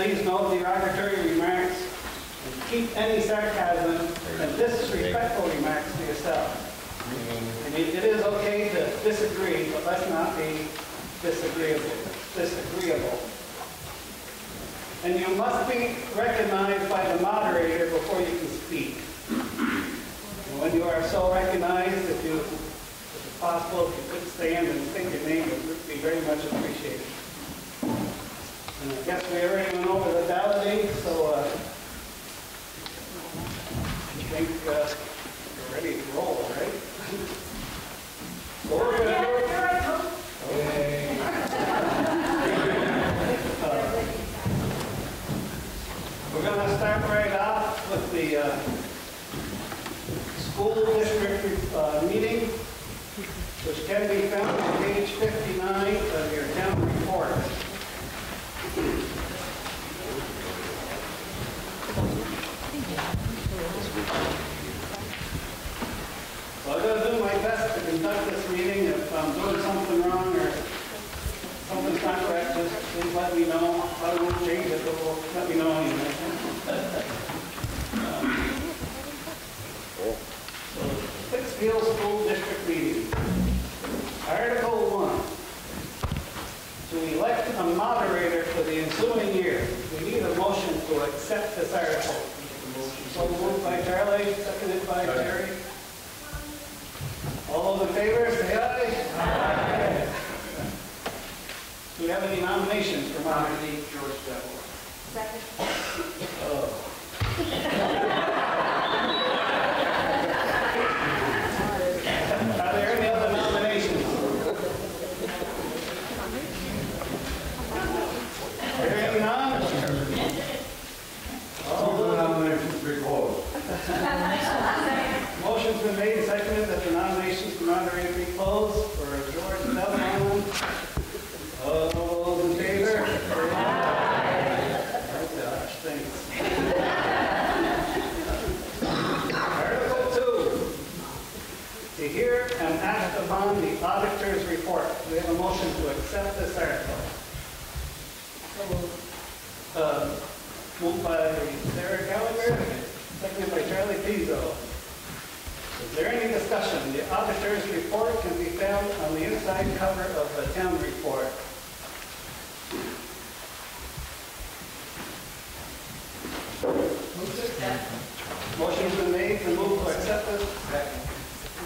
Please note derogatory remarks, and keep any sarcasm and disrespectful remarks to yourself. Mean, it is okay to disagree, but let's not be disagreeable, disagreeable. And you must be recognized by the moderator before you can speak. And when you are so recognized, if you, if it's possible, if you could stand and state your name, it would be very much appreciated. And I guess we already went over the balloting, so uh, I think uh, we're ready to roll, right? We're gonna do- Okay. We're going to start right off with the uh, school district uh, meeting, which can be found on page 59 of your town report. So I'm going to do my best to conduct this meeting. If I'm doing something wrong or something's not correct, just please let me know. I won't change it, but will let me know anyway. So, School District meeting. Article one, to elect a moderator for the ensuing year. We need a motion to accept this article. So moved by Charlie, seconded by Jerry. All those in favor, say aye. Do we have any nominations for moderator? Nominate George Devil. Second. Oh. Are there any other nominations? Hearing none? All those- Nominations be closed. Motion's been made and seconded that the nominations for moderator be closed for George Delman. All those in favor? Aye. Oh gosh, thanks. Article two, to hear and act upon the auditor's report. We have a motion to accept this article. Uh, Moved by Sarah Gallagher, seconded by Charlie Pizzo. Is there any discussion? The auditor's report can be found on the inside cover of the town report. Motion's been made to move to accept it.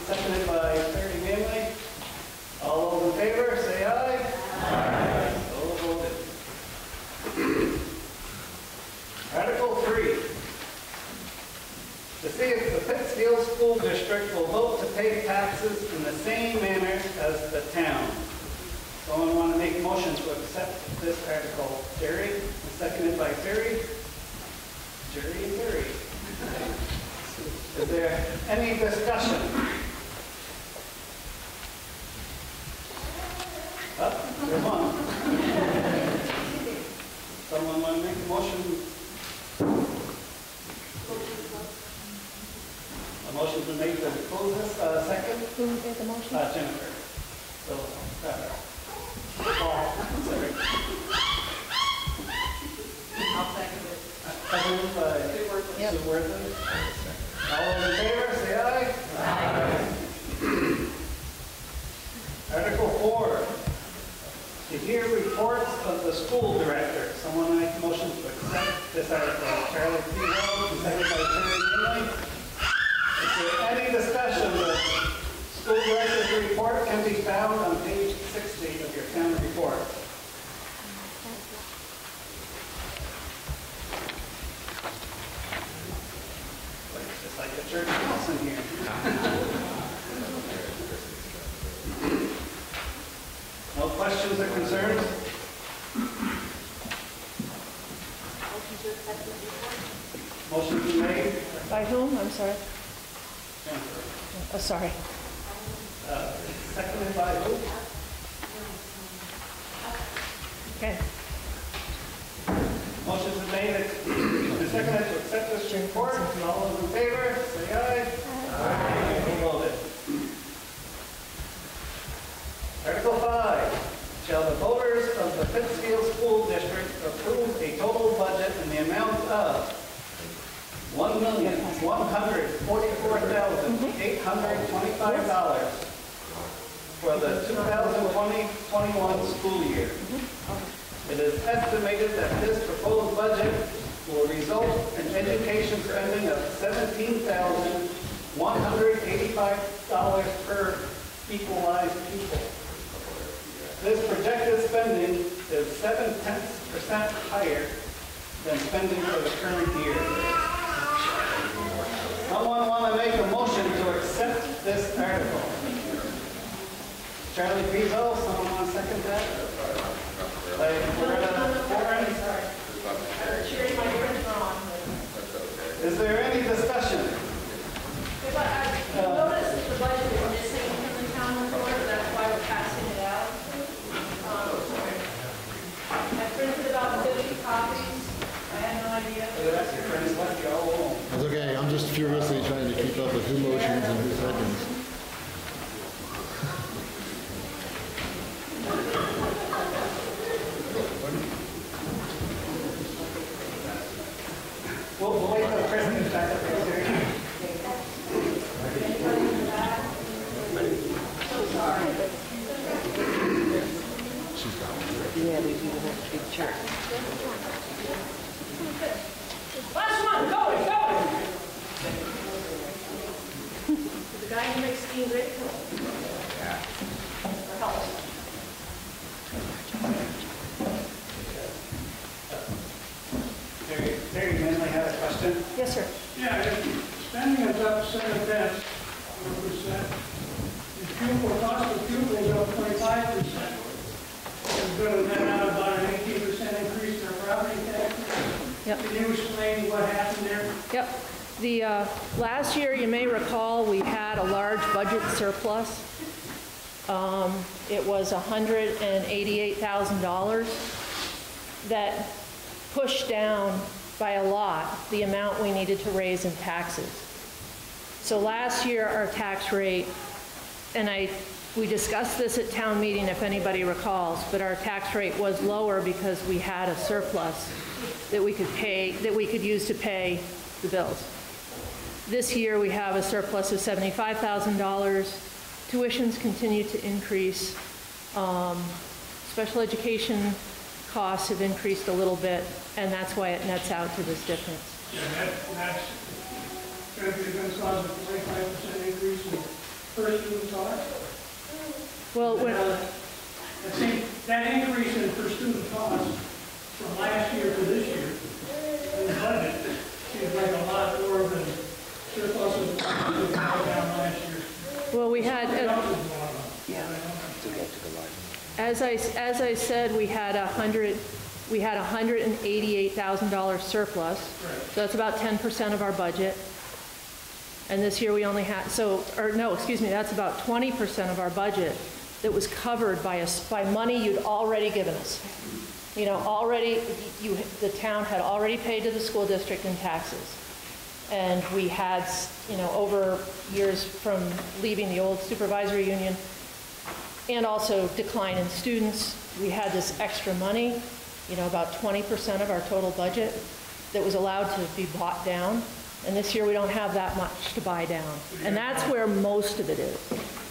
Seconded by Terry Manley. All those in favor, say aye. Aye. So voted. Article three. To see if the Pittsfield School District will vote to pay taxes in the same manner as the town. Someone want to make a motion to accept this article? Jerry, seconded by Terry. Jerry and Terry. Is there any discussion? Up, come on. Someone want to make a motion? Motion's been made to close this, uh, second, Who made the motion? uh, Jennifer. So, uh, Paul, sorry. I'll second it. Second by Sue Worthing. Yep. Sue Worthing. All in favor, say aye. Aye. Article four, to hear reports of the school director. Someone make a motion to accept this article. Charlie Pizzo, seconded by Terry Newley. Is any discussion? The school director's report can be found on page 60 of your town report. It's just like a church house in here. No questions or concerns? Motion been made. By whom? I'm sorry. Oh, sorry. Uh, Seconded by who? Okay. Motion's been made and seconded to accept this report. All those in favor, say aye. Aye. Voted. Article five, shall the voters of the Pittsfield School District approve a total budget in the amount of one million, one hundred forty-four thousand, mm-hmm. eight hundred twenty-five dollars for the 2020-21 school year. Mm-hmm. It is estimated that this proposed budget will result in education spending of $17,185 per equalized pupil. This projected spending is seven tenths percent higher than spending for the current year. Someone want to make a motion to accept this article? Charlie Pizzo, someone want to second that? Like, Loretta Warren? Cheering my friends on. Is there any discussion? If I, I noticed that the budget is missing from the town report, that's why we're passing it out. Um, I printed about fifty copies, I had no idea. That's your friends left you all alone. That's okay, I'm just furiously trying to keep up with who motions and who seconds. We'll we'll wait till Chris gets back up. Last one, go, guy who makes ski great. Or helps. Terry, Terry Manley had a question. Yes, sir. Yeah, if spending is up seven tenths of percent, the pupil, cost of pupil is up twenty-five percent. It's going to net out about an eighteen percent increase in property taxes. Yep. Can you explain what happened there? Yep. The, uh, last year, you may recall, we had a large budget surplus. Um, It was $188,000 that pushed down by a lot the amount we needed to raise in taxes. So last year, our tax rate, and I, we discussed this at town meeting, if anybody recalls, but our tax rate was lower because we had a surplus that we could pay, that we could use to pay the bills. This year, we have a surplus of $75,000. Tuitions continue to increase. Um, Special education costs have increased a little bit, and that's why it nets out to this difference. Yeah, that, that's going to be, going to cause a twenty-five percent increase in per student cost. Well, when- Now, I think that increase in per student cost from last year to this year, in the budget, seems like a lot more than we had, uh, else is going on? as I, as I said, we had a hundred, we had a $188,000 surplus. So that's about 10% of our budget. And this year, we only had, so, or no, excuse me, that's about 20% of our budget. that was covered by us, by money you'd already given us. You know, already, you, the town had already paid to the school district in taxes. And we had, you know, over years from leaving the old supervisory union, and also decline in students, we had this extra money, you know, about 20% of our total budget that was allowed to be bought down. And this year, we don't have that much to buy down. And that's where most of it is.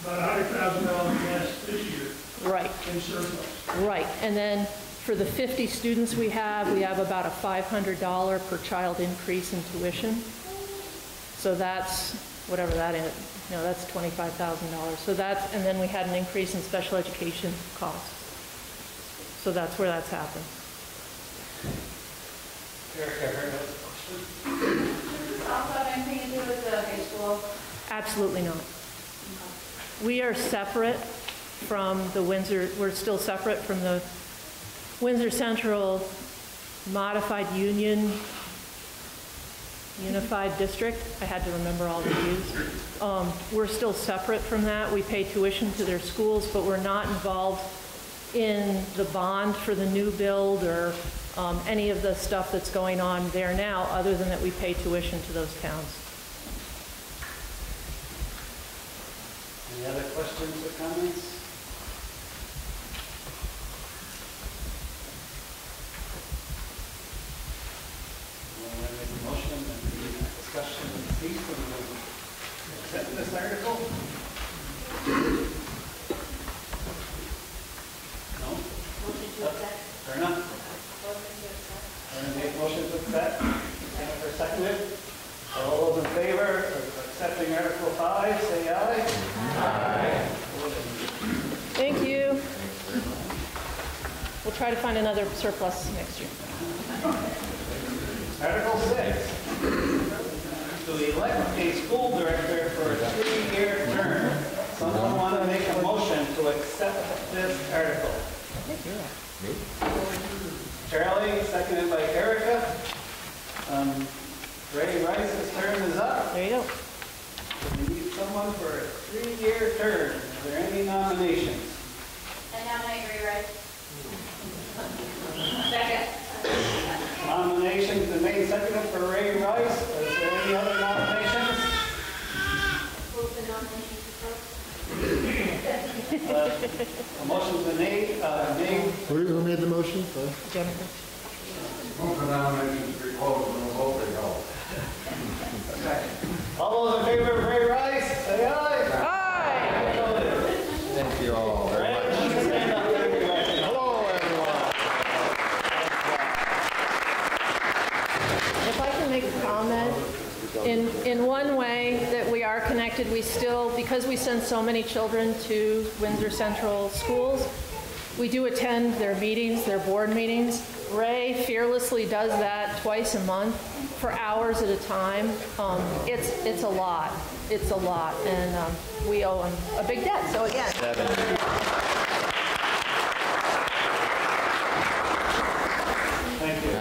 About hundred thousand dollars less this year Right, in surplus. right. And then for the 50 students we have, we have about a $500 per child increase in tuition. So that's, whatever that is, you know, that's $25,000. So that's, and then we had an increase in special education costs. So that's where that's happened. Erica, heard that question? Does this also have anything to do with the high school? Absolutely not. We are separate from the Windsor, we're still separate from the Windsor Central Modified Union Unified District. I had to remember all the U's. Um, We're still separate from that. We pay tuition to their schools, but we're not involved in the bond for the new build or um, any of the stuff that's going on there now, other than that we pay tuition to those towns. Any other questions or comments? Discussion cease and we'll this article? No? Fair enough? Fair make motion to accept? Jennifer seconded? All those in favor of accepting Article 5, say aye. Thank you. We'll try to find another surplus next year. Article 6, to elect a school director for a three-year term. Someone want to make a motion to accept this article? Charlie, seconded by Erica. Um, Ray Rice's term is up. There you go. We need someone for a three-year term. Are there any nominations? And nominate Ray Rice. Second. Nominations been made seconded for Ray Rice. Is there any other nominations? Move the nomination Uh, A motion's been made, uh, made Who who made the motion? Sorry. Jennifer. Move the nominations to be closed and we'll vote they held. All those in favor of Ray Rice, say aye. Aye. Thank you all very much. Ray, stand up there, Ray Rice. Hello, everyone. If I can make a comment, in, one way that we are connected, we still, because we send so many children to Windsor Central Schools, we do attend their meetings, their board meetings. Ray fearlessly does that twice a month for hours at a time. Um, It's, it's a lot, it's a lot, and um, we owe him a big debt, so again, Thank you.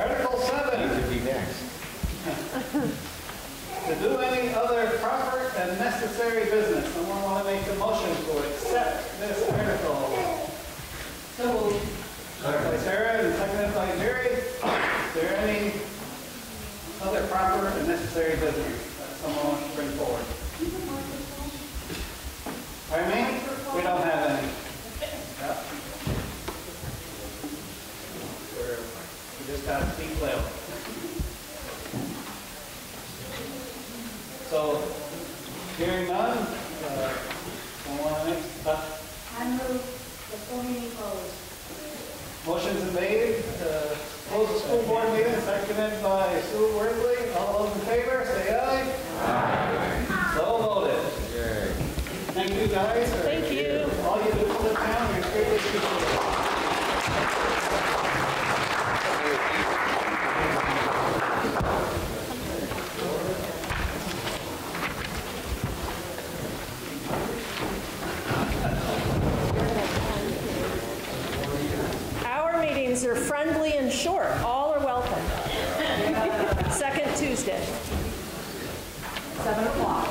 Article 7, Could be next. To do any other proper and necessary business. Someone want to make a motion to accept this article? So moved. By Sarah and seconded by Jerry. Is there any other proper and necessary business that someone wants to bring forward? Pardon me? We don't have any. Yeah. We just got to speak loud. So, hearing none, uh, someone want to make, uh, I move the full meeting closed. Motion's been made, uh, close the school board meeting, seconded by Sue Worthley. All those in favor, say aye. Aye. So voted. Yay. Thank you, guys. for Thank you. All you do for the town, we greatly appreciate it. Our meetings are friendly and short. All are welcome. Second Tuesday. 7 o'clock.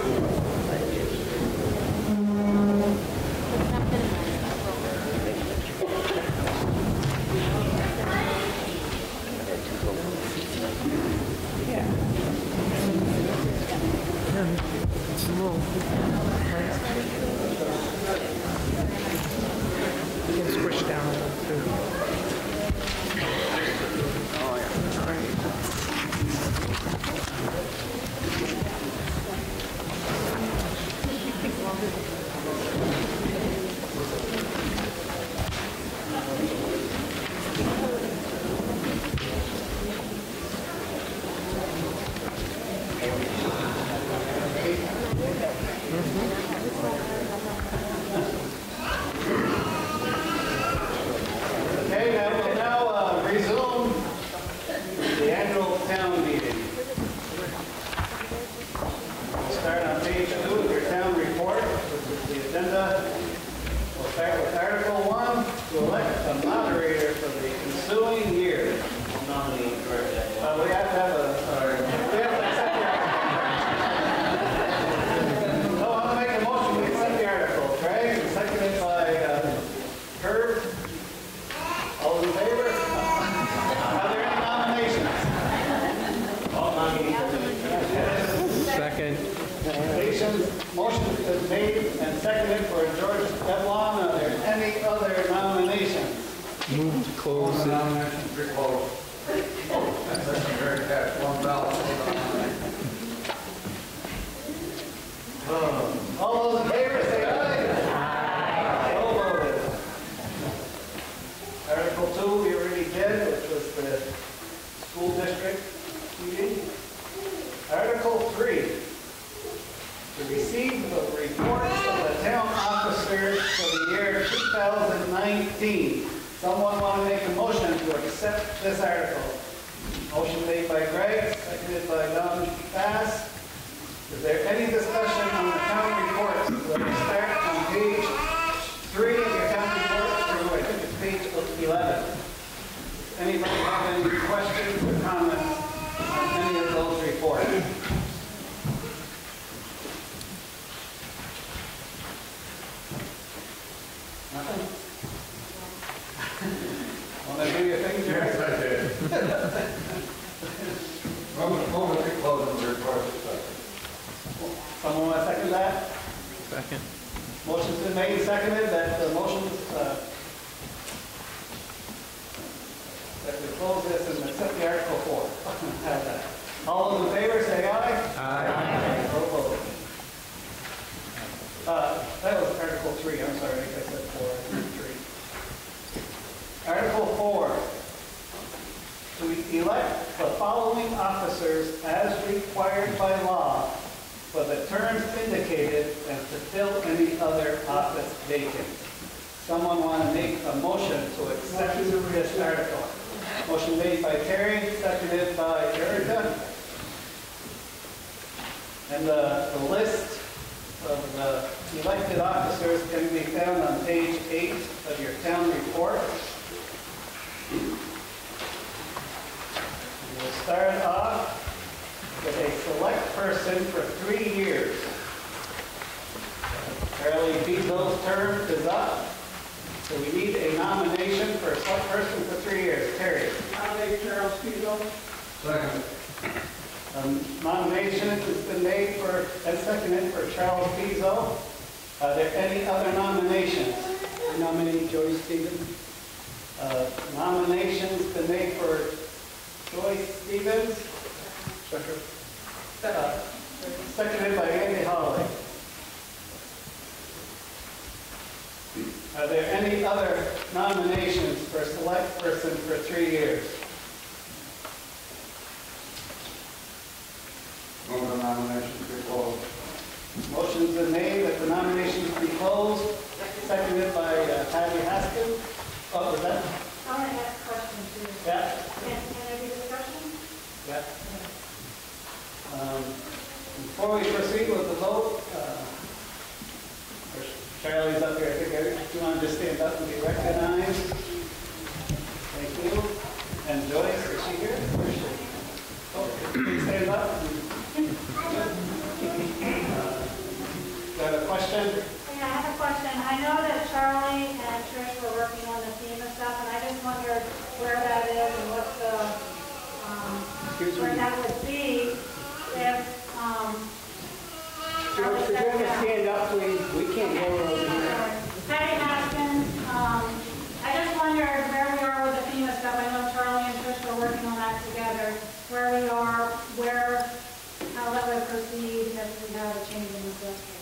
Okay, with Someone want to second that? Second. Motion's been made and seconded that the motion, uh, that we close this and accept the article four. All those in favor, say aye. Aye. So voted. Uh, that was Article three, I'm sorry, I think I said four, three. Article four, to elect the following officers as required by law for the terms indicated and to fill any other office vacant. Someone want to make a motion to accept this article? Motion made by Terry, seconded by Erica. And the, the list of the elected officers can be found on page eight of your town report. We'll start off with a select person for three years. Charlie Beazle's term is up, so we need a nomination for a select person for three years. Terry, Nominate Charles Pizzo. Second. um, nomination has been made for, and seconded for Charles Beazle. Are there any other nominations? I Nominate Joyce Stevens. Uh, Nomination's been made for Joyce Stevens. Uh, Seconded by Andy Holly. Are there any other nominations for a select person for three years? Move the nominations be closed. Motion's been made that the nominations be closed, seconded by uh, Patty Haskell. Oh, was that? I want to ask a question too. Yeah, Can, can I be discussion? yeah. Um, Before we proceed with the vote, uh, Charlie's up here, I think, I- do you want to just stand up and be recognized? Thank you. And Joyce, is she here? Where is she? Oh, stand up. Uh, You have a question? Yeah, I have a question. I know that Charlie and Trish were working on the FEMA stuff, and I just wondered where that is and what the, um, where that would be if, um, George, could you have a stand up, please? We can't go over here. Patty Haskins, um, I just wonder where we are with the FEMA stuff. I know Charlie and Trish were working on that together. Where we are, where, how that would proceed if we have a change in the district.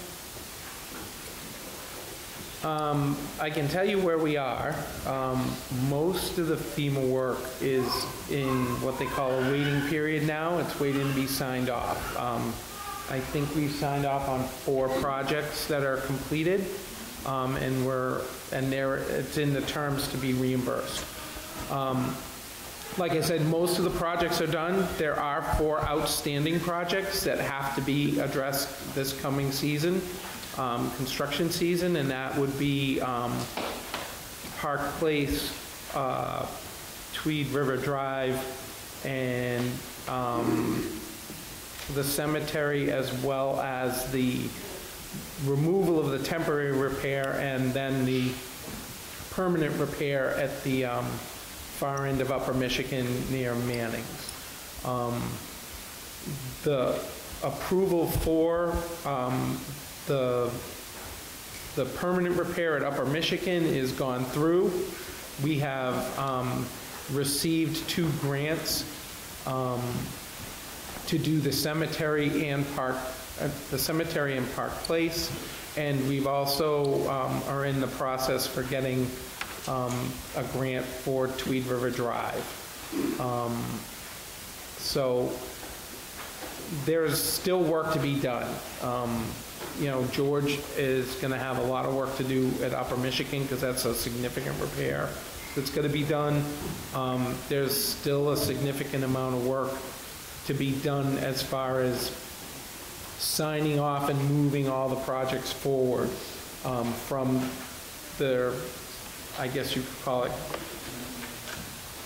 Um, I can tell you where we are. Um, Most of the FEMA work is in what they call a waiting period now. It's waiting to be signed off. Um, I think we've signed off on four projects that are completed, um, and we're, and there, it's in the terms to be reimbursed. Um, Like I said, most of the projects are done. There are four outstanding projects that have to be addressed this coming season, um, construction season, and that would be um, Park Place, uh, Tweed River Drive, and um, the cemetery, as well as the removal of the temporary repair and then the permanent repair at the um, far end of Upper Michigan near Manning's. Um, The approval for um, the, the permanent repair at Upper Michigan is gone through. We have um, received two grants um, to do the cemetery and Park, uh, the cemetery and Park Place. And we've also um, are in the process for getting um, a grant for Tweed River Drive. Um, So there's still work to be done. Um, You know, George is going to have a lot of work to do at Upper Michigan because that's a significant repair that's going to be done. Um, There's still a significant amount of work to be done as far as signing off and moving all the projects forward um, from their, I guess you could call it,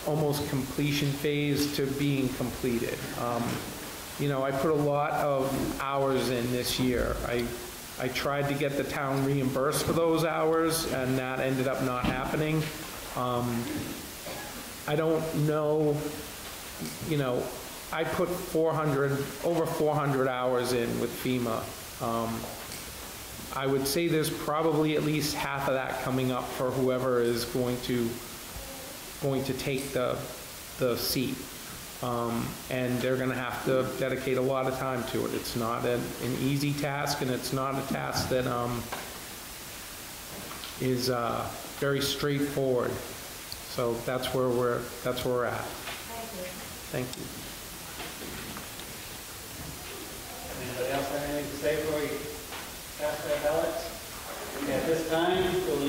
almost completion phase to being completed. Um, You know, I put a lot of hours in this year. I, I tried to get the town reimbursed for those hours, and that ended up not happening. Um, I don't know, you know, I put 400, over 400 hours in with FEMA. Um, I would say there's probably at least half of that coming up for whoever is going to, going to take the, the seat. Um, And they're gonna have to dedicate a lot of time to it. It's not an, an easy task, and it's not a task that, um, is, uh, very straightforward. So that's where we're, that's where we're at. Thank you. Anybody else have anything to say before we pass their ballots? At this time, we'll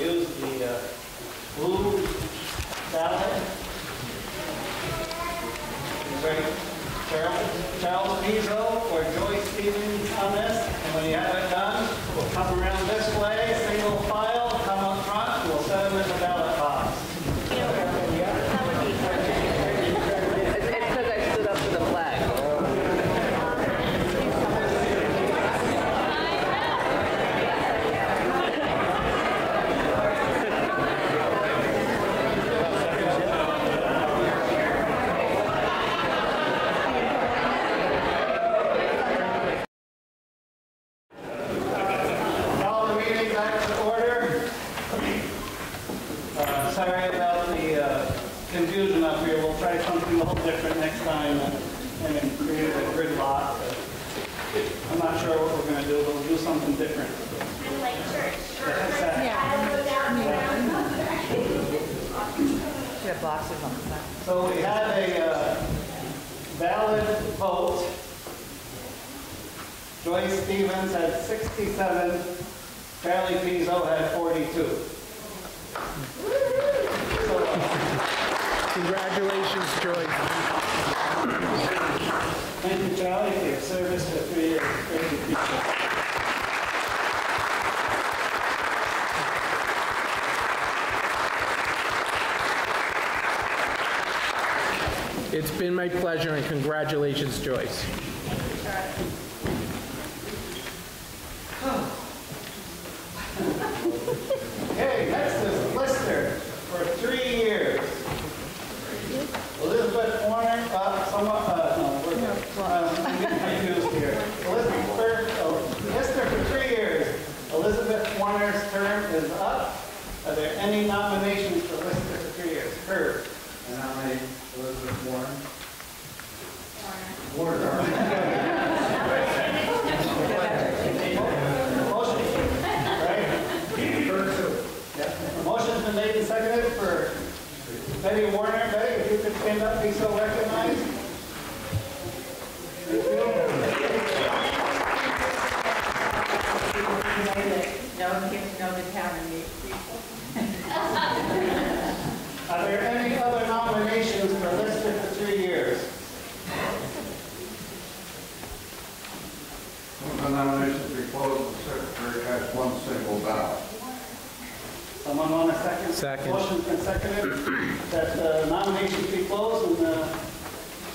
Motion's been seconded that the nominations be closed and the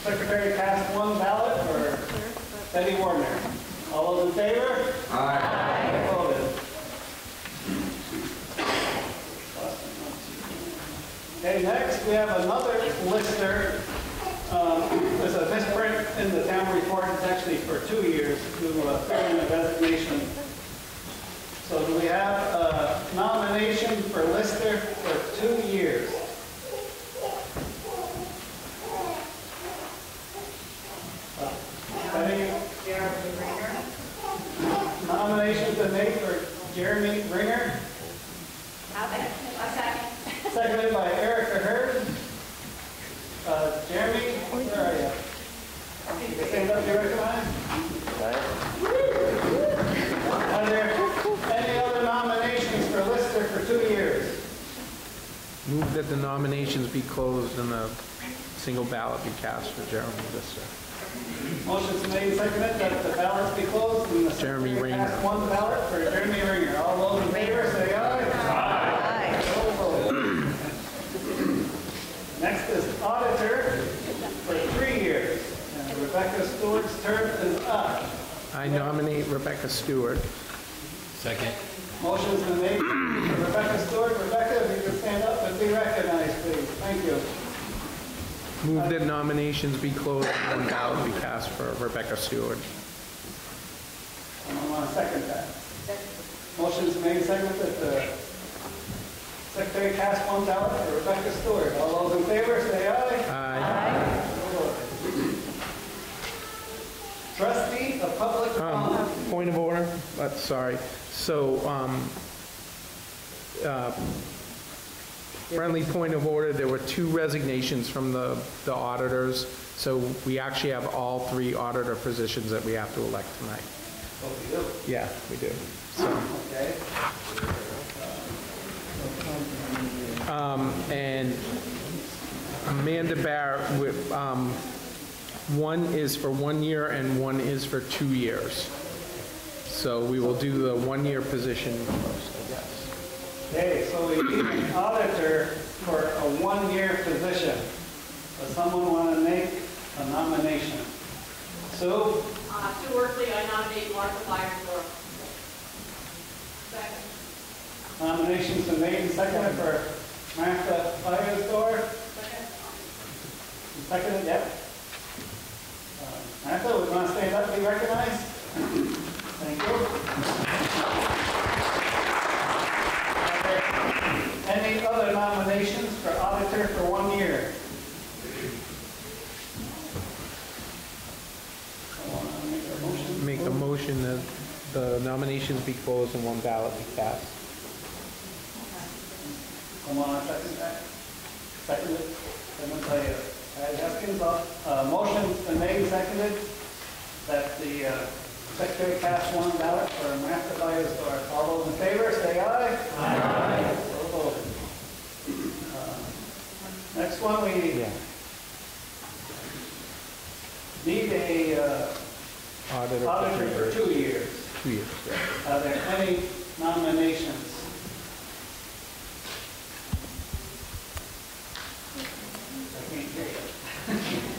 secretary cast one ballot for Betty Warner. All those in favor? Aye. Opposed? Okay, next, we have another lister. Um, There's a misprint in the town report, it's actually for two years, to a filling of designation. So do we have a nomination for lister for two years? Any nominations been made for Jeremy Ringer? I'll second. A second. Seconded by Erica Hurd. Uh, Jeremy, where are you? You can stand up, you recognize? Are there any other nominations for Lister for two years? Move that the nominations be closed and a single ballot be cast for Jeremy Lister. Motion's made and seconded that the ballots be closed and the Jeremy secretary Ringer. cast one ballot for Jeremy Ringer. All those in favor, say aye. Aye. Next is auditor for three years. And Rebecca Stewart's term is up. I nominate Rebecca Stewart. Second. Motion's been made Rebecca Stewart. Rebecca, if you could stand up and be recognized, please. Thank you. Move that nominations be closed and one ballot be cast for Rebecca Stewart. Someone want to second that? Motion's made, seconded that the secretary cast one ballot for Rebecca Stewart. All those in favor, say aye. Aye. Trustee of Public Um, Funds. Point of order, uh, sorry. So, um, uh, friendly point of order, there were two resignations from the the auditors, so we actually have all three auditor positions that we have to elect tonight. Oh, we do. Yeah, we do. So, Okay. and Amanda Barrett, with, um, one is for one year and one is for two years. So we will do the one-year position first, I guess. Okay, so we need an auditor for a one-year position. Does someone want to make a nomination? Sue? Uh, Sue Workley, I nominate Martha Fyersdorf. Second. Nominations been made and seconded for Martha Fyersdorf. Second. Seconded, yep. Uh, Martha, would you want to stand up and be recognized? Thank you. Are there Any other nominations for auditor for one year? Make a motion? Make a motion that the nominations be closed and one ballot be cast. Want to second that? Second it? I'm going to tell you, Patty Haskins, uh, motion's been made seconded that the uh, secretary cast one ballot for Martha Fyersdorf. All those in favor, say aye. Aye. So voted. Uh, Next one, we Yeah. need a uh, Auditor for auditor three for years. two years. Two years. Are there any nominations? I can't hear you.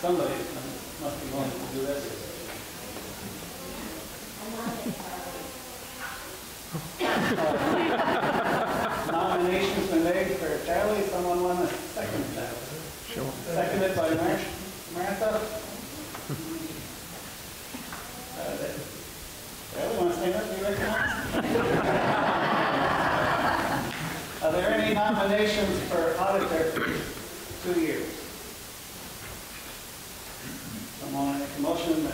Somebody must be willing to do this. Nominations been made for Charlie, someone want to second that? Sure. Seconded by Mar- Martha. Uh, Charlie, want to stand up, be recognized? Are there any nominations for auditor for two years? Someone make a motion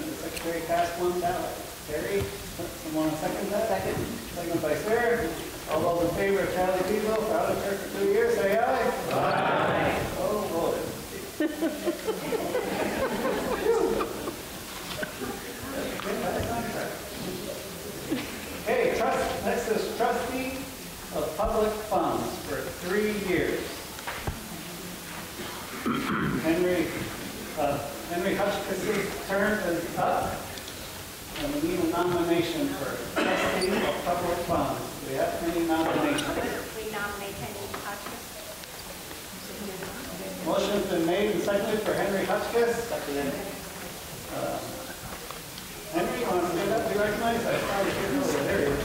the cast one ballot. Terry, someone second that? Second. Second by Sarah. All those in favor of Charlie Pevo for auditor for two years, say aye. Aye. Oh, voted. Okay, trust, next is trustee of public funds for three years. Henry, uh, Henry Hutchinson term is up, and we need a nomination for trustee of public funds. Do we have any nominations? We nominate Henry Hotchkiss. Motion's been made and seconded for Henry Hotchkiss. Uh, Henry, you want to stand up, be recognized? I probably should know. There he is.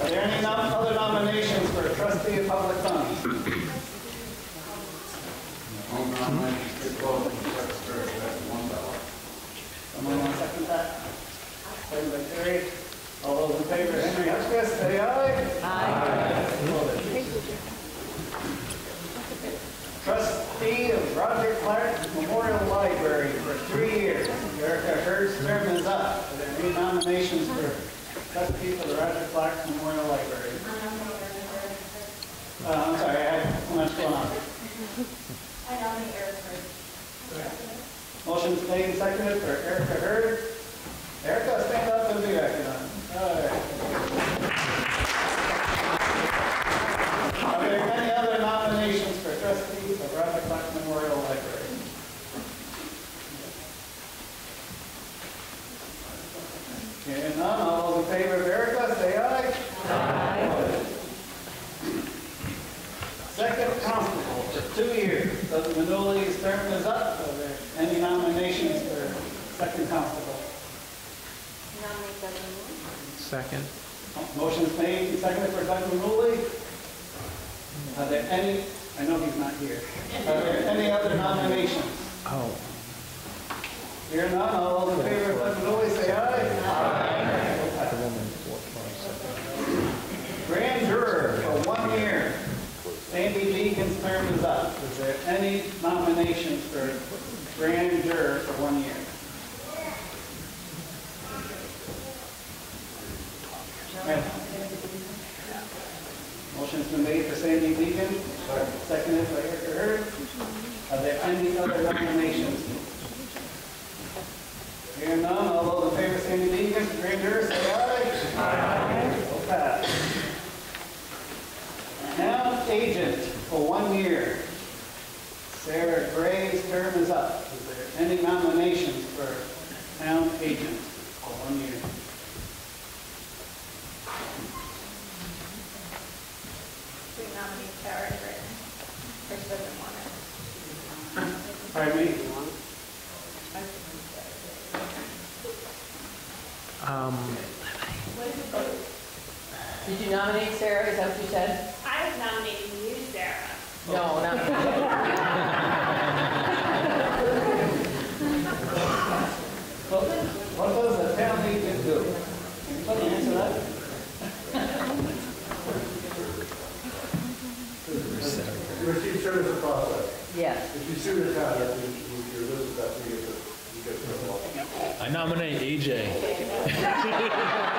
Are there any other nominations for trustee of public funds? Aye. Trustee of Roger Clark Memorial Library for three years. Erica Hurd's term is up. Are any nominations for trustee for the Roger Clark Memorial Library? Uh, I'm sorry, I had too much going on. Nominate Eric Hurd. Motion's made and seconded for Erica Hurd. Erica, stand up and be recognized. All right. Are there any other nominations for trustees of Roger Clark Memorial Library? Hearing none, all those in favor of Erica, say aye. Aye. Second constable for two years. Doug Manouly's term is up. Are there any nominations for second constable? Nominate Doug Moon. Second. Motion's made and seconded for Doug Manouly. Are there any, I know he's not here. Are there any other nominations? Oh, Hearing none, all those in favor of Doug Manouly, say aye. Aye. Grand juror for one year. Sandy Deegan's term is up. Is there any nominations for grand juror for one year? Motion's been made for Sandy Deegan, seconded by Erica. Are there any other nominations? Hearing none, all those in favor Sandy for grand juror, say aye. Aye. So passed. Town agent for one year. Sarah Gray's term is up. Is there any nominations for town agent for one year? We nominate Sarah Britton. Chris doesn't want it. Pardon me? um, Did you nominate Sarah, is that what you said? I was nominating you, Sarah. No, not me. What what does a town agent do? Can you answer that? You receive service of process. Yes. If you sue the town, you, you, you're listed, that's when you get the, you get the law. I nominate AJ.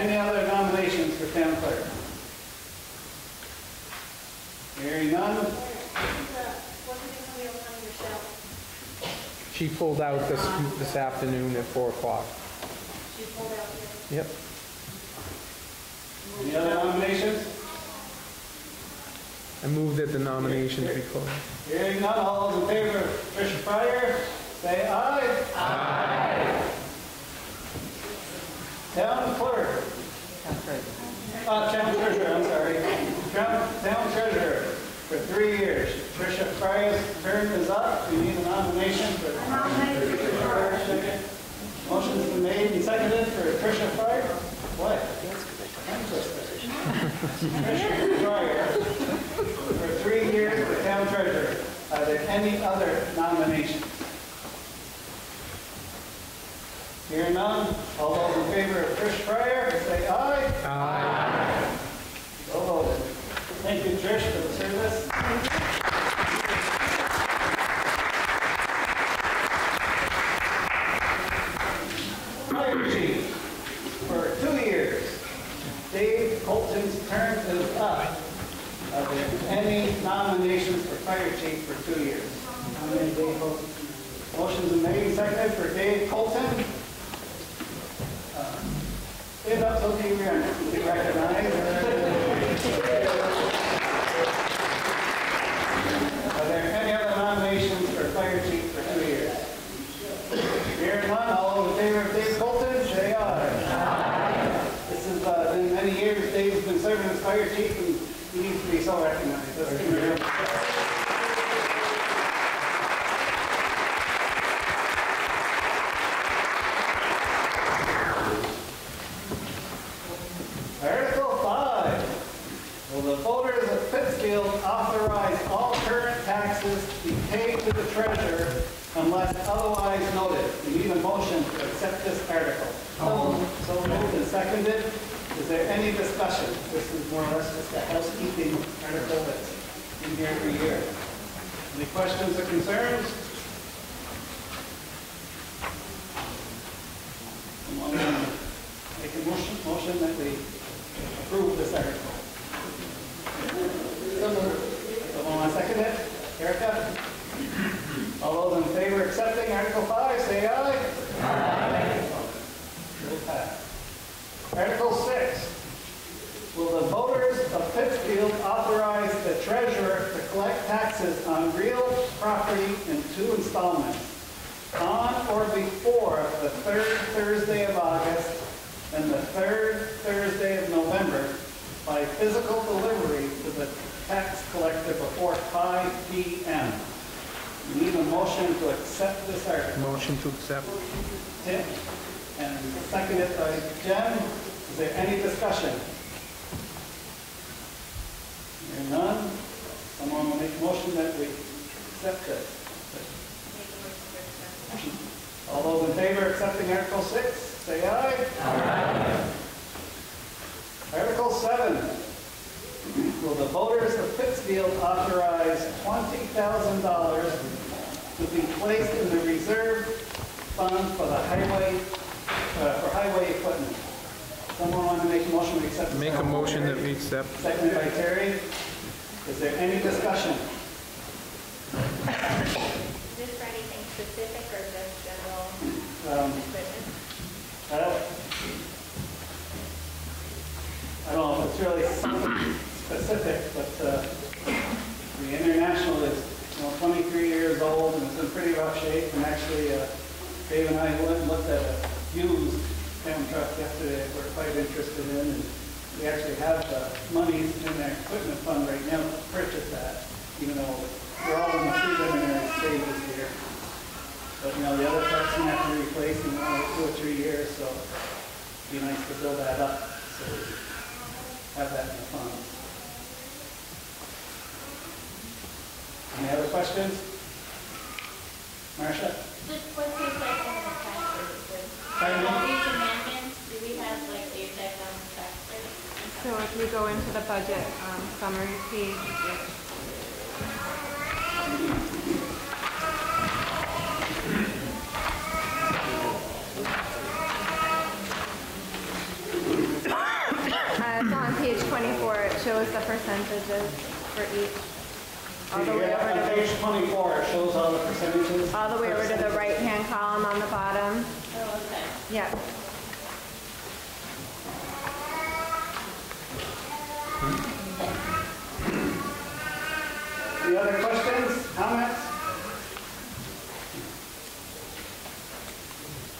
any other nominations for town clerk? Hearing none, She pulled out this, this afternoon at 4 o'clock. She pulled out Yep. any other nominations? I move that the nominations be closed. Hearing none, all those in favor of Tricia Fryer, say aye. Aye. Town clerk. Uh, town treasurer, I'm sorry. Town, town treasurer for three years. Tricia Fryer's term is up. We need a nomination for. nominate Tricia Fryer. Second. Motion's been made and seconded for Tricia Fryer. What? Twister. Tricia Fryer for three years for town treasurer. Are there any other nominations? Hearing none, all those in favor of Trish Fryer, say aye. Aye. So voted. Thank you, Trish, for the service. Fire chief, for two years. Dave Colton's term is up. Are there any nominations for fire chief for two years? Nominate Dave Colton. Motion's been made and seconded for Dave Colton. Uh, You. Are there any other nominations for fire chief for two years? All in favor of Dave Colton. This uh, been many years, Dave's been serving as fire chief, and he needs to be so recognized. Let's give him a round of applause. Article 5. Will the voters of Pittsfield authorize all current taxes to be paid to the treasurer unless otherwise noted? We need a motion to accept this article. So moved and seconded. Is there any discussion? This is more or less just a housekeeping article that's in here every year. Any questions or concerns? Someone Make a motion, motion that we approve this article. Someone want to second it? Erica? All those in favor accepting Article 5, say aye. Aye. Will pass. Article 6. Will the voters of Pittsfield authorize the treasurer to collect taxes on real property in two installments on or before the third Thursday of August and the third Thursday of November by physical delivery to the tax collector before 5 p.m. We Need a motion to accept this article. Motion to accept. Tim, and seconded by Jen. Is there any discussion? Hearing none, someone will make a motion that we accept this. All those in favor of accepting Article 6, say aye. Aye. Article 7, will the voters of Pittsfield authorize $20,000 to be placed in the reserve fund for the highway, uh, for highway equipment? Someone want to make a motion to accept? this Make a motion that we accept. Seconded by Terry. Is there any discussion? Is this for anything specific or just general Um, equipment? I don't, I don't know if it's really something specific, but uh, the International is, you know, 23 years old and it's in pretty rough shape. And actually, uh, Dave and I went and looked at a used town truck yesterday that we're quite interested in. And we actually have the monies in their equipment fund right now to purchase that, even though we're all in the preliminary stages here. But, you know, the other trucks gonna have to be replaced in another two or three years, so it'd be nice to build that up, so we have that in the fund. Any other questions? Marsha? Just what's the effect on the tax rate? Pardon me? All these amendments, do we have like the effect on the tax rate? So if you go into the budget um, summary page, uh, it's on page 24, it shows the percentages for each, all the way over On to page 24, it shows all the percentages. all the way over to the right-hand column on the bottom. Oh, okay. Yep. Any other questions, comments?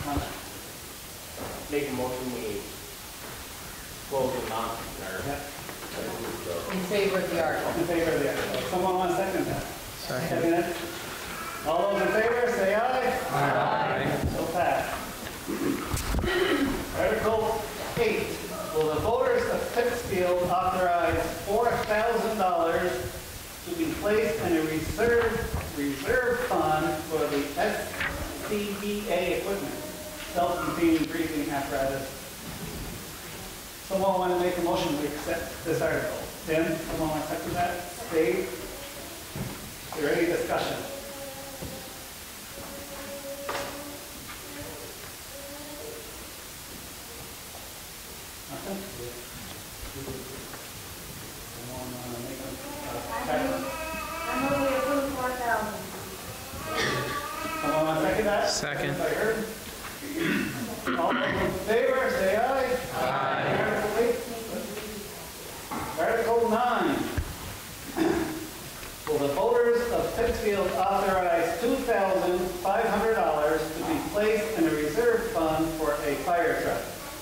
Comments? Make a motion, we close the non, or, In favor of the article. In favor of the article. Someone want to second that? Second. it? All those in favor, say aye. Aye. So passed. Article 8, will the voters of Pittsfield authorize $4,000 to be placed in a reserve, reserve fund for the SCBA equipment, self-contained breathing apparatus? Someone want to make a motion to accept this article? Tim, want to second that? Dave? Is there any discussion? Nothing? Someone want to make a, uh, second? I move we approve four thousand. Someone want to second that? Second. If I heard. All those in favor, say aye. Aye. Article 9. Will the voters of Pittsfield authorize $2,500 to be placed in a reserve fund for a fire truck?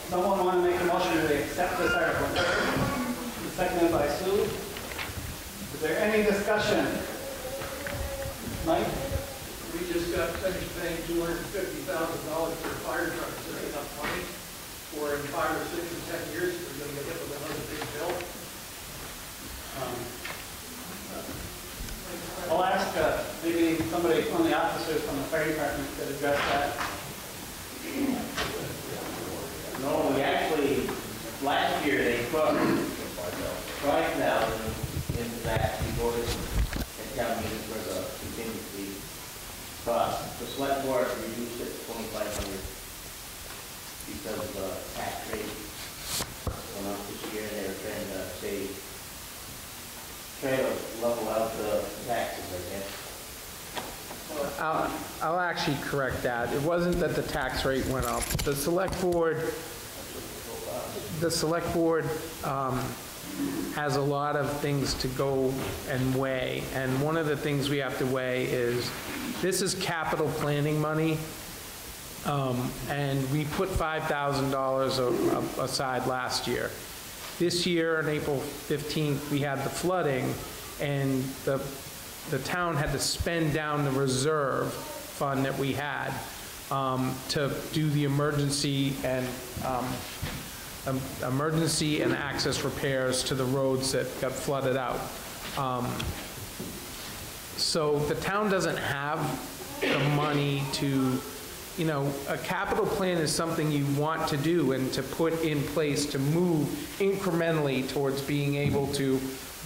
Someone want to make a motion to accept this article? Seconded by Sue. Is there any discussion? Mike? We just got finished paying two hundred and fifty thousand dollars for a fire truck, is there enough money? Or in five or six or ten years, we're gonna get hit with another big bill? Um, I'll ask, uh, maybe somebody, one of the officers from the fire department could address that. no, we actually, last year, they put five thousand into that, we voted at town meeting for the contingency cost. The select board reduced it to twenty-five hundred because the tax rate went up this year, and they were trying to save, try to level out the taxes, I guess. I'll, I'll actually correct that. It wasn't that the tax rate went up. The select board, the select board um, has a lot of things to go and weigh. And one of the things we have to weigh is This is capital planning money. Um, And we put $5,000 a- a- aside last year. This year, on April 15th, we had the flooding, and the, the town had to spend down the reserve fund that we had um, to do the emergency and, um, em- emergency and access repairs to the roads that got flooded out. Um, So the town doesn't have the money to, you know, a capital plan is something you want to do and to put in place to move incrementally towards being able to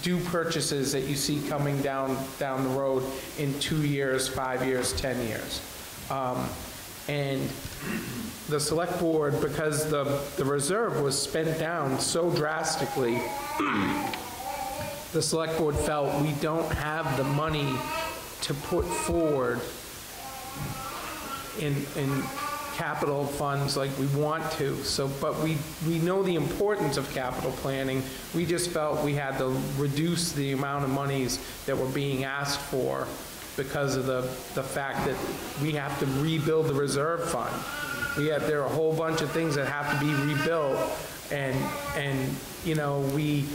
do purchases that you see coming down, down the road in two years, five years, 10 years. Um, And the select board, because the, the reserve was spent down so drastically, the select board felt we don't have the money to put forward in, in capital funds like we want to, so, but we, we know the importance of capital planning. We just felt we had to reduce the amount of monies that were being asked for because of the, the fact that we have to rebuild the reserve fund. We have, there are a whole bunch of things that have to be rebuilt, and, and, you know, we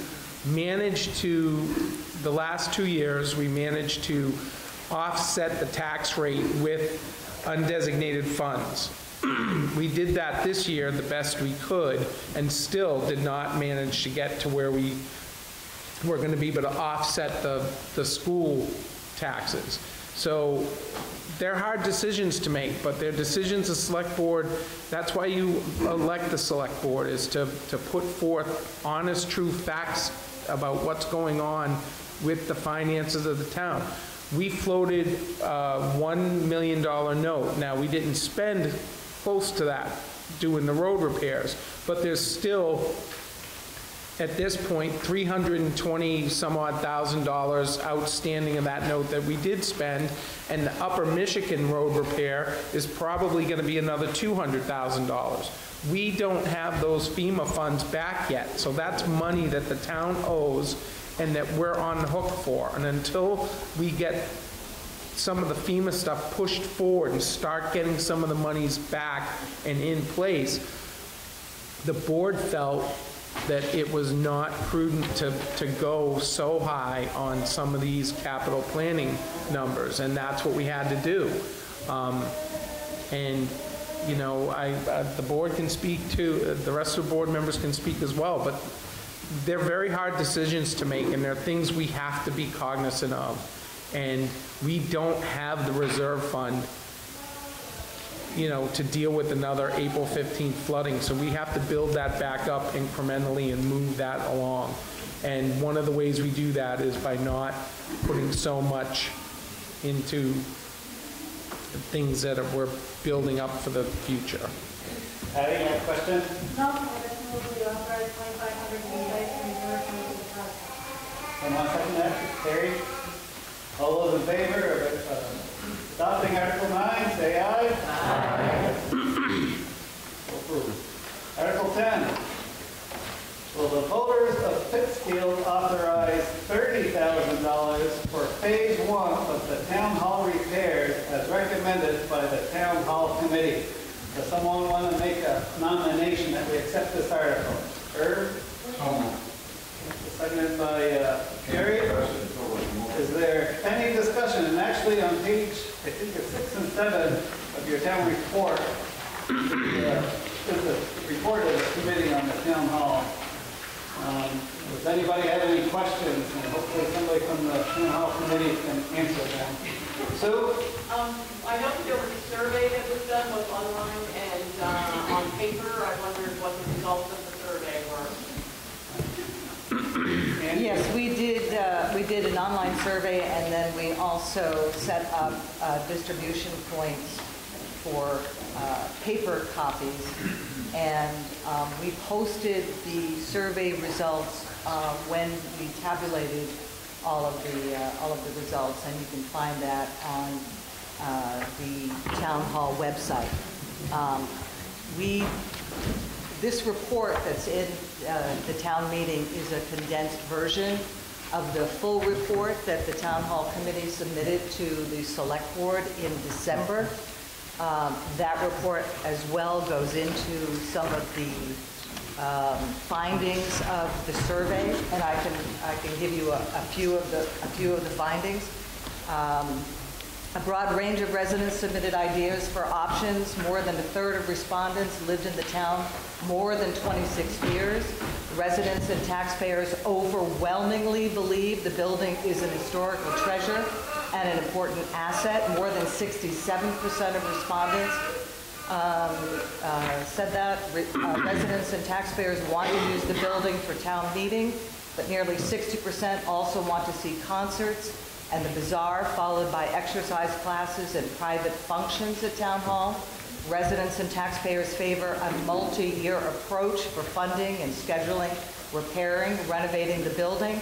managed to, the last two years, we managed to offset the tax rate with undesignated funds. We did that this year the best we could, and still did not manage to get to where we were going to be able to offset the, the school taxes. So they're hard decisions to make, but they're decisions the select board, that's why you elect the select board, is to, to put forth honest, true facts about what's going on with the finances of the town. We floated a $1 million note. Now, we didn't spend close to that doing the road repairs, but there's still at this point, 320 some odd thousand dollars outstanding of that note that we did spend, and the Upper Michigan Road repair is probably going to be another $200,000. We don't have those FEMA funds back yet, so that's money that the town owes and that we're on the hook for. And until we get some of the FEMA stuff pushed forward and start getting some of the monies back and in place, the board felt that it was not prudent to, to go so high on some of these capital planning numbers, and that's what we had to do. Um, And, you know, I, uh, the board can speak to, the rest of the board members can speak as well, but they're very hard decisions to make, and they're things we have to be cognizant of. And we don't have the reserve fund you know, to deal with another April 15th flooding. So we have to build that back up incrementally and move that along. And one of the ways we do that is by not putting so much into things that are- we're building up for the future. Patty, you have a question? No, I just move we authorize twenty-five hundred to be placed in reserve for the project. Someone second that? Terry? All those in favor of uh, adopting Article 9, say aye. Aye. Approved. Article 10. Will the voters of Pittsfield authorize $30,000 for Phase 1 of the Town Hall repairs as recommended by the Town Hall Committee? Does someone want to make a nomination that we accept this article? Herb? Seconded by uh, Gary. There any discussion? And actually, on page, I think it's six and seven of your town report, uh, is the report of the committee on the town hall. Um, Does anybody have any questions? And hopefully somebody from the town hall committee can answer them. Sue? Um, I know there was a survey that was done both online and, uh, on paper. I wondered what the results of the survey were. Yes, we did, uh, we did an online survey, and then we also set up uh, distribution points for uh, paper copies. And um, we posted the survey results uh, when we tabulated all of the, uh, all of the results, and you can find that on uh, the town hall website. Um, We this report that's in uh, the town meeting is a condensed version of the full report that the Town Hall Committee submitted to the Select Board in December. Um, That report as well goes into some of the um, findings of the survey, and I can, I can give you a a few of the, a few of the findings. Um, a broad range of residents submitted ideas for options. More than a third of respondents lived in the town more than 26 years. Residents and taxpayers overwhelmingly believe the building is an historical treasure and an important asset. More than 67% of respondents um, uh, said that. Re- uh, Residents and taxpayers want to use the building for town meeting, but nearly 60% also want to see concerts and the bazaar, followed by exercise classes and private functions at Town Hall. Residents and taxpayers favor a multi-year approach for funding and scheduling, repairing, renovating the building.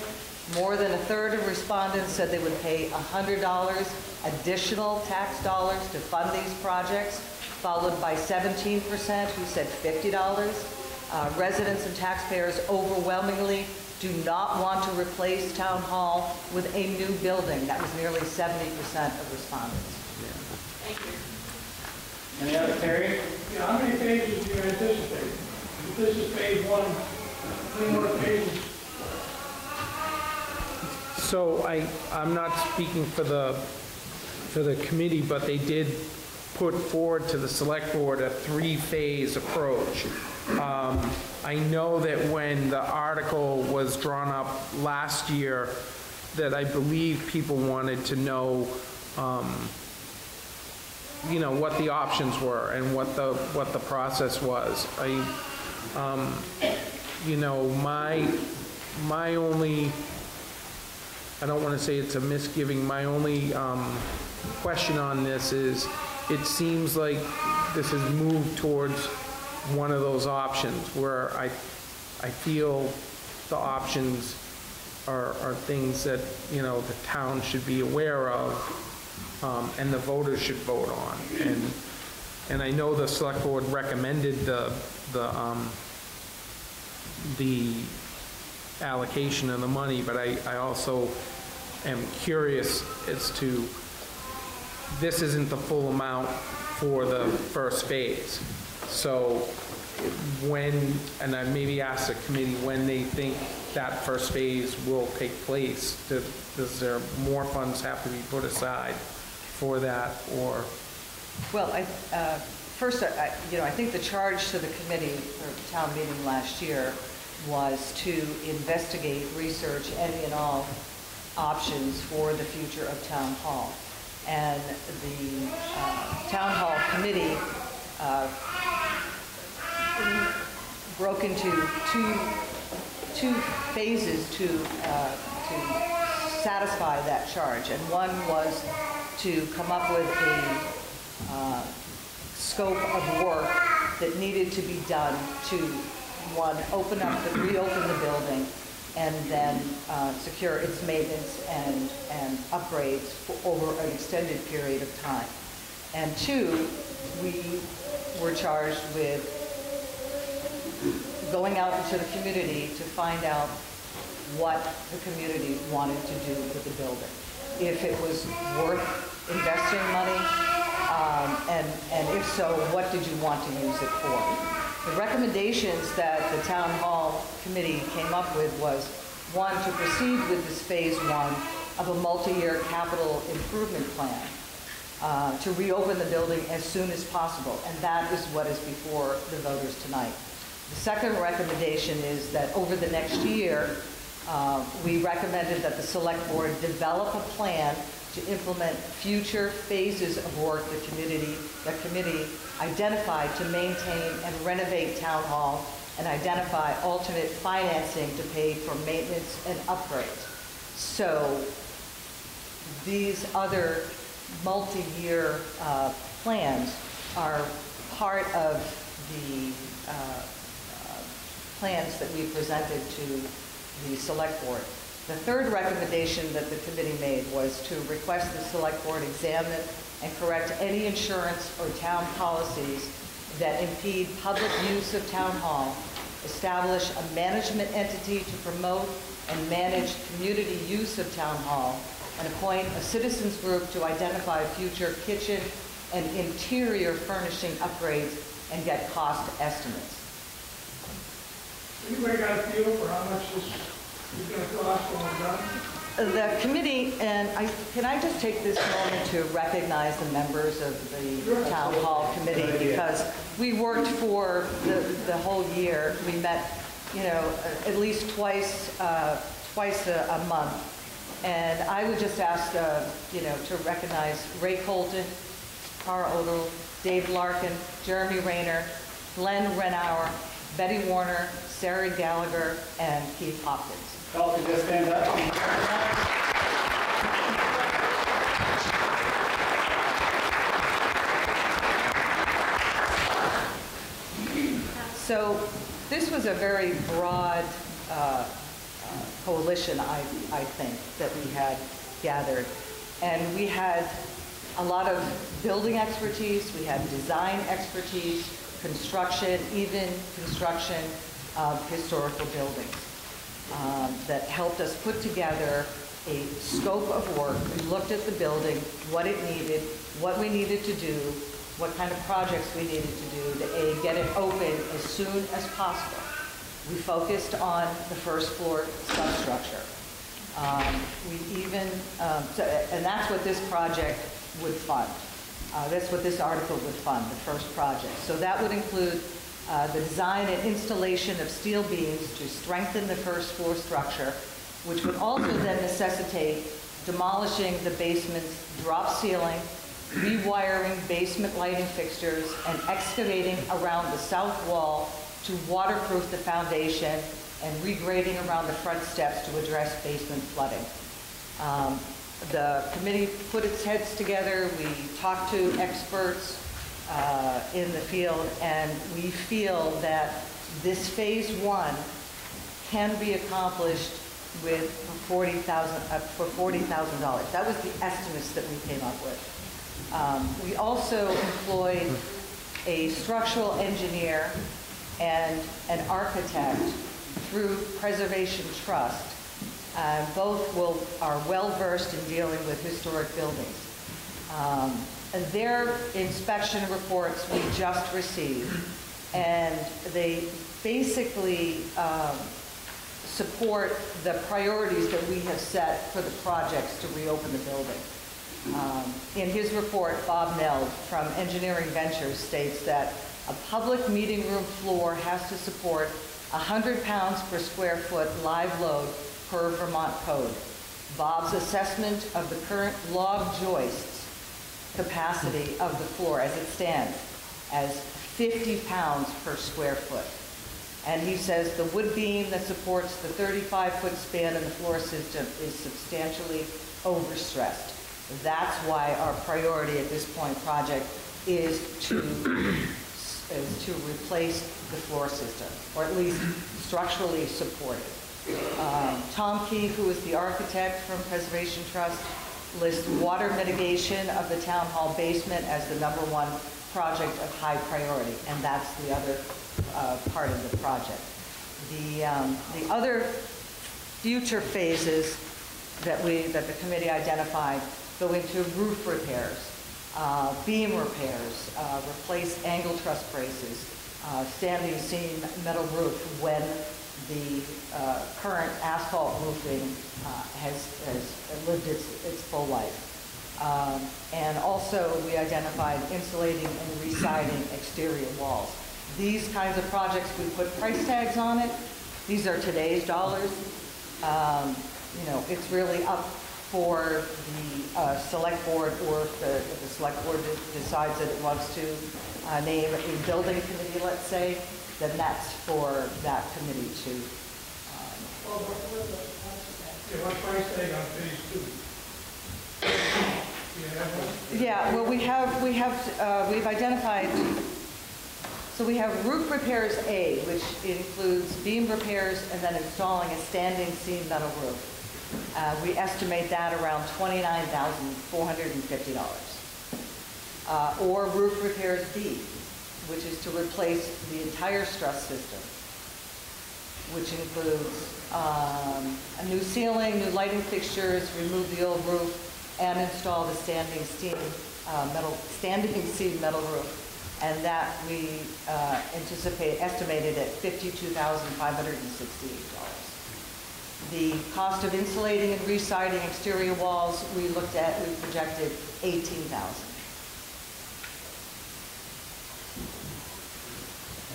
More than a third of respondents said they would pay $100 additional tax dollars to fund these projects, followed by 17% who said $50. Uh, Residents and taxpayers overwhelmingly do not want to replace Town Hall with a new building. That was nearly 70% of respondents. Thank you. Any other, Terry? Yeah, how many pages do you anticipate? If this is page one, how many more pages? So I, I'm not speaking for the, for the committee, but they did put forward to the select board a three-phase approach. Um, I know that when the article was drawn up last year, that I believe people wanted to know, um, you know, what the options were and what the, what the process was. I, um, you know, my, my only, I don't want to say it's a misgiving, my only um, question on this is, it seems like this has moved towards one of those options where I, I feel the options are, are things that, you know, the town should be aware of um, and the voters should vote on. And, and I know the select board recommended the, the, um, the allocation of the money, but I, I also am curious as to, this isn't the full amount for the first phase. So when, and I maybe ask the committee when they think that first phase will take place. Does does there more funds have to be put aside for that, or? Well, I, uh, first, I, you know, I think the charge to the committee or town meeting last year was to investigate, research any and all options for the future of town hall. And the uh, town hall committee uh, broke into two, two phases to, uh, to satisfy that charge. And one was to come up with a uh, scope of work that needed to be done to, one, open up, the reopen the building, and then uh, secure its maintenance and, and upgrades over an extended period of time. And two, we were charged with going out into the community to find out what the community wanted to do with the building. If it was worth investing money, um, and, and if so, what did you want to use it for? The recommendations that the town hall committee came up with was, one, to proceed with this phase one of a multi-year capital improvement plan, uh, to reopen the building as soon as possible, and that is what is before the voters tonight. The second recommendation is that over the next year, uh, we recommended that the select board develop a plan to implement future phases of work the community, the committee identified to maintain and renovate town hall and identify alternate financing to pay for maintenance and upgrades. So these other multi-year uh, plans are part of the uh, uh, plans that we presented to the select board. The third recommendation that the committee made was to request the select board examine and correct any insurance or town policies that impede public use of town hall, establish a management entity to promote and manage community use of town hall, and appoint a citizens group to identify future kitchen and interior furnishing upgrades and get cost estimates. Anybody got a feel for how much this is gonna cost when we're done? The committee, and I, can I just take this moment to recognize the members of the town hall committee? Because we worked for the, the whole year. We met, you know, at least twice, uh, twice a, a month. And I would just ask, uh, you know, to recognize Ray Colton, Tara Odell, Dave Larkin, Jeremy Rayner, Glenn Renauer, Betty Warner, Sarah Gallagher, and Keith Hopkins. Y'all can just stand up. So this was a very broad uh, uh, coalition, I, I think, that we had gathered. And we had a lot of building expertise, we had design expertise, construction, even construction of historical buildings um, that helped us put together a scope of work. We looked at the building, what it needed, what we needed to do, what kind of projects we needed to do to A, get it open as soon as possible. We focused on the first floor substructure. Um, We even, um, so- and that's what this project would fund. Uh, That's what this article would fund, the first project. So that would include uh, the design and installation of steel beams to strengthen the first floor structure, which would also then necessitate demolishing the basement's drop ceiling, rewiring basement lighting fixtures, and excavating around the south wall to waterproof the foundation and regrading around the front steps to address basement flooding. Um, The committee put its heads together, we talked to experts uh, in the field, and we feel that this phase one can be accomplished with 40,000, uh, for $40,000. That was the estimates that we came up with. Um, We also employed a structural engineer and an architect through Preservation Trust. Uh, Both will, are well-versed in dealing with historic buildings. Um, Their inspection reports we just received, and they basically um, support the priorities that we have set for the projects to reopen the building. Um, In his report, Bob Neald from Engineering Ventures states that a public meeting room floor has to support 100 pounds per square foot live load per Vermont code. Bob's assessment of the current log joists capacity of the floor as it stands as 50 pounds per square foot. And he says the wood beam that supports the 35-foot span in the floor system is substantially overstressed. That's why our priority at this point project is to, is to replace the floor system, or at least structurally support it. Um, Tom Key, who is the architect from Preservation Trust, lists water mitigation of the town hall basement as the number one project of high priority, and that's the other uh, part of the project. The, um, the other future phases that we, that the committee identified go into roof repairs, uh, beam repairs, uh, replace angle truss braces, uh, standing seam metal roof when the uh, current asphalt roofing uh, has, has lived its, its full life. Um, And also, we identified insulating and residing exterior walls. These kinds of projects, we put price tags on it. These are today's dollars. Um, You know, it's really up for the uh, select board, or if the, if the select board decides that it wants to uh, name a building committee, let's say, then that's for that committee to, um, Well, what, what, yeah, what price tag on phase two? You have one? Yeah, well, we have, we have, uh, we've identified, so we have roof repairs A, which includes beam repairs and then installing a standing seam metal roof. Uh, We estimate that around $29,450. Uh, Or roof repairs B, which is to replace the entire truss system. which includes um, a new ceiling, new lighting fixtures, remove the old roof, and install the standing seam, uh, metal, standing seam metal roof. And that we uh, anticipate, estimated at $52,568. The cost of insulating and residing exterior walls, we looked at, we projected 18000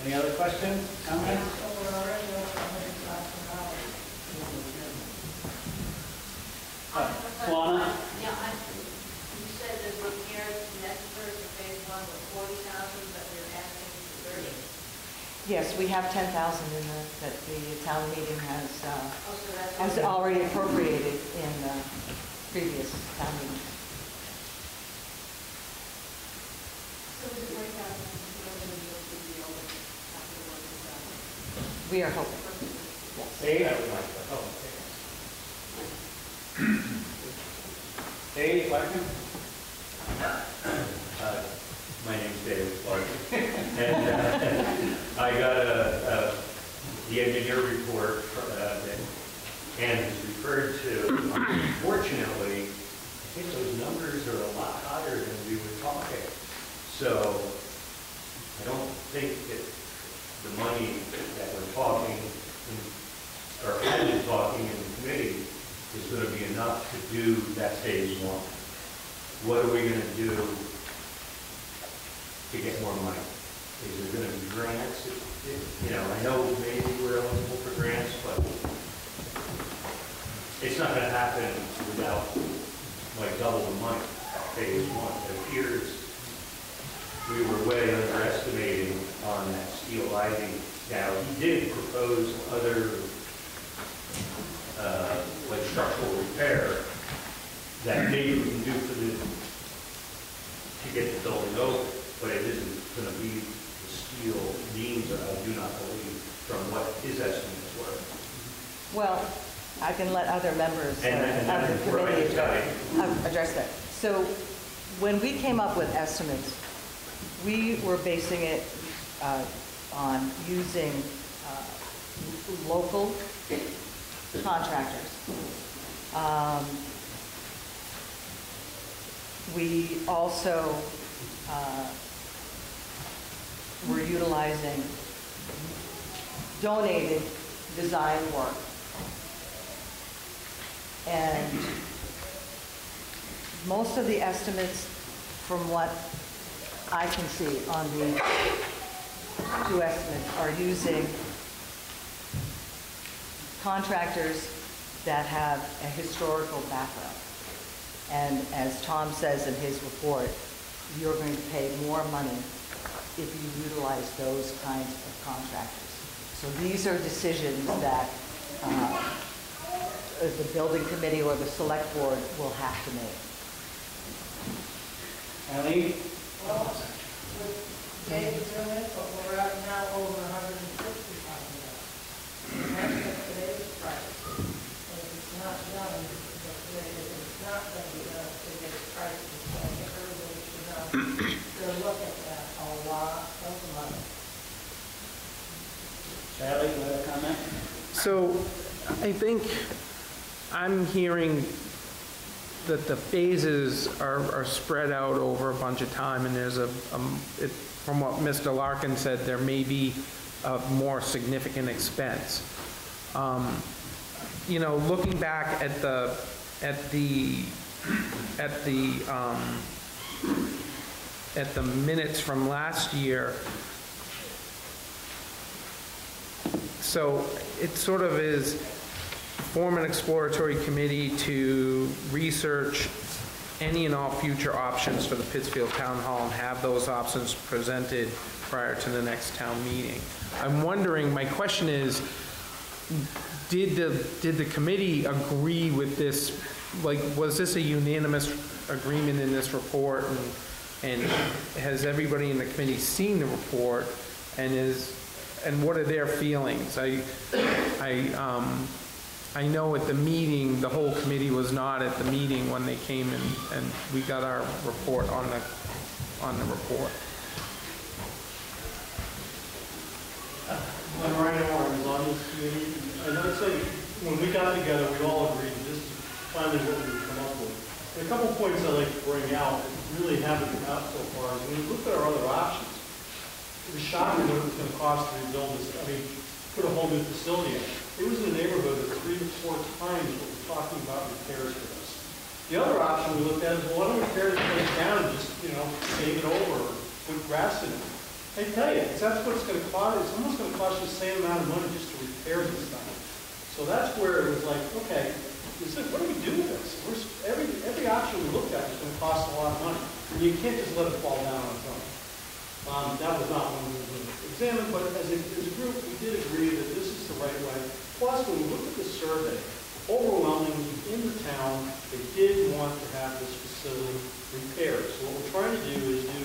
Any other questions, comments? Uh, Luana? Yeah, I, you said the repairs necessary for phase one were forty thousand, but you're asking for thirty? Yes, we have 10,000 in the, that the town meeting has, uh, Oh, so that's. has already appropriated in the previous town meeting. So is it break out, after the work is done? We are hoping. Dave? Oh, Dave, question? Uh, My name's David Clark. And uh, I got a, a- the engineer report uh, that Ken has referred to. Unfortunately, I think those numbers are a lot higher than we were talking. So I don't think that the money that we're talking, or have been talking in the committee, is going to be enough to do that phase one. What are we going to do to get more money? Is there going to be grants? You know, I know maybe we're eligible for grants, but it's not going to happen without like double the money, phase one. It appears we were way underestimating on that steel ivy. Now, he did propose other, uh, like structural repair that maybe we can do for the, to get the building over, but it isn't going to be the steel beams, I do not believe, from what his estimates were. Well, I can let other members uh, And of then the committee address that. So when we came up with estimates, we were basing it uh, on using uh, local contractors. Um, We also uh, were utilizing donated design work. And most of the estimates, from what I can see on the two estimates, are using contractors that have a historical background. And as Tom says in his report, you're going to pay more money if you utilize those kinds of contractors. So these are decisions that uh, the building committee or the select board will have to make. Eileen? Well, with David's in it, but we're at now over hundred and fifty thousand dollars. That's at today's price. If it's not done, if it's not done, we don't have today's prices. So I think everybody should know, to look at that a lot of money. Sally, you have a comment? So I think I'm hearing that the phases are, are spread out over a bunch of time, and there's a, um, it, from what Mr. Larkin said, there may be a more significant expense. Um, You know, looking back at the, at the, at the, um, at the minutes from last year, so it sort of is form an exploratory committee to research any and all future options for the Pittsfield Town Hall and have those options presented prior to the next town meeting. I'm wondering, my question is, did the, did the committee agree with this? Like, was this a unanimous agreement in this report? And, and has everybody in the committee seen the report? And is, and what are their feelings? I, I, um, I know at the meeting, the whole committee was not at the meeting when they came and, and we got our report on the, on the report. When Miranda Moore was on this committee, say, when we got together, we all agreed this is finally what we would come up with. And a couple points I'd like to bring out, that really haven't come out so far, is when you look at our other options, it was shocking what it was gonna cost to rebuild this, I mean, put a whole new facility in. It was in the neighborhood of three to four times what we're talking about repairs for this. The other option we looked at is, well, why don't we tear this place down and just, you know, pave it over, put grass in it? I tell you, that's what it's gonna cost, it's almost gonna cost you the same amount of money just to repair this stuff. So that's where it was like, okay, we said, what do we do with this? We're, every, every option we looked at was gonna cost a lot of money. And you can't just let it fall down on its own. Um, that was not one we would examine, but as a, as a group, we did agree that this is the right way. Plus, when we look at the survey, overwhelmingly in the town, they did want to have this facility repaired. So what we're trying to do is do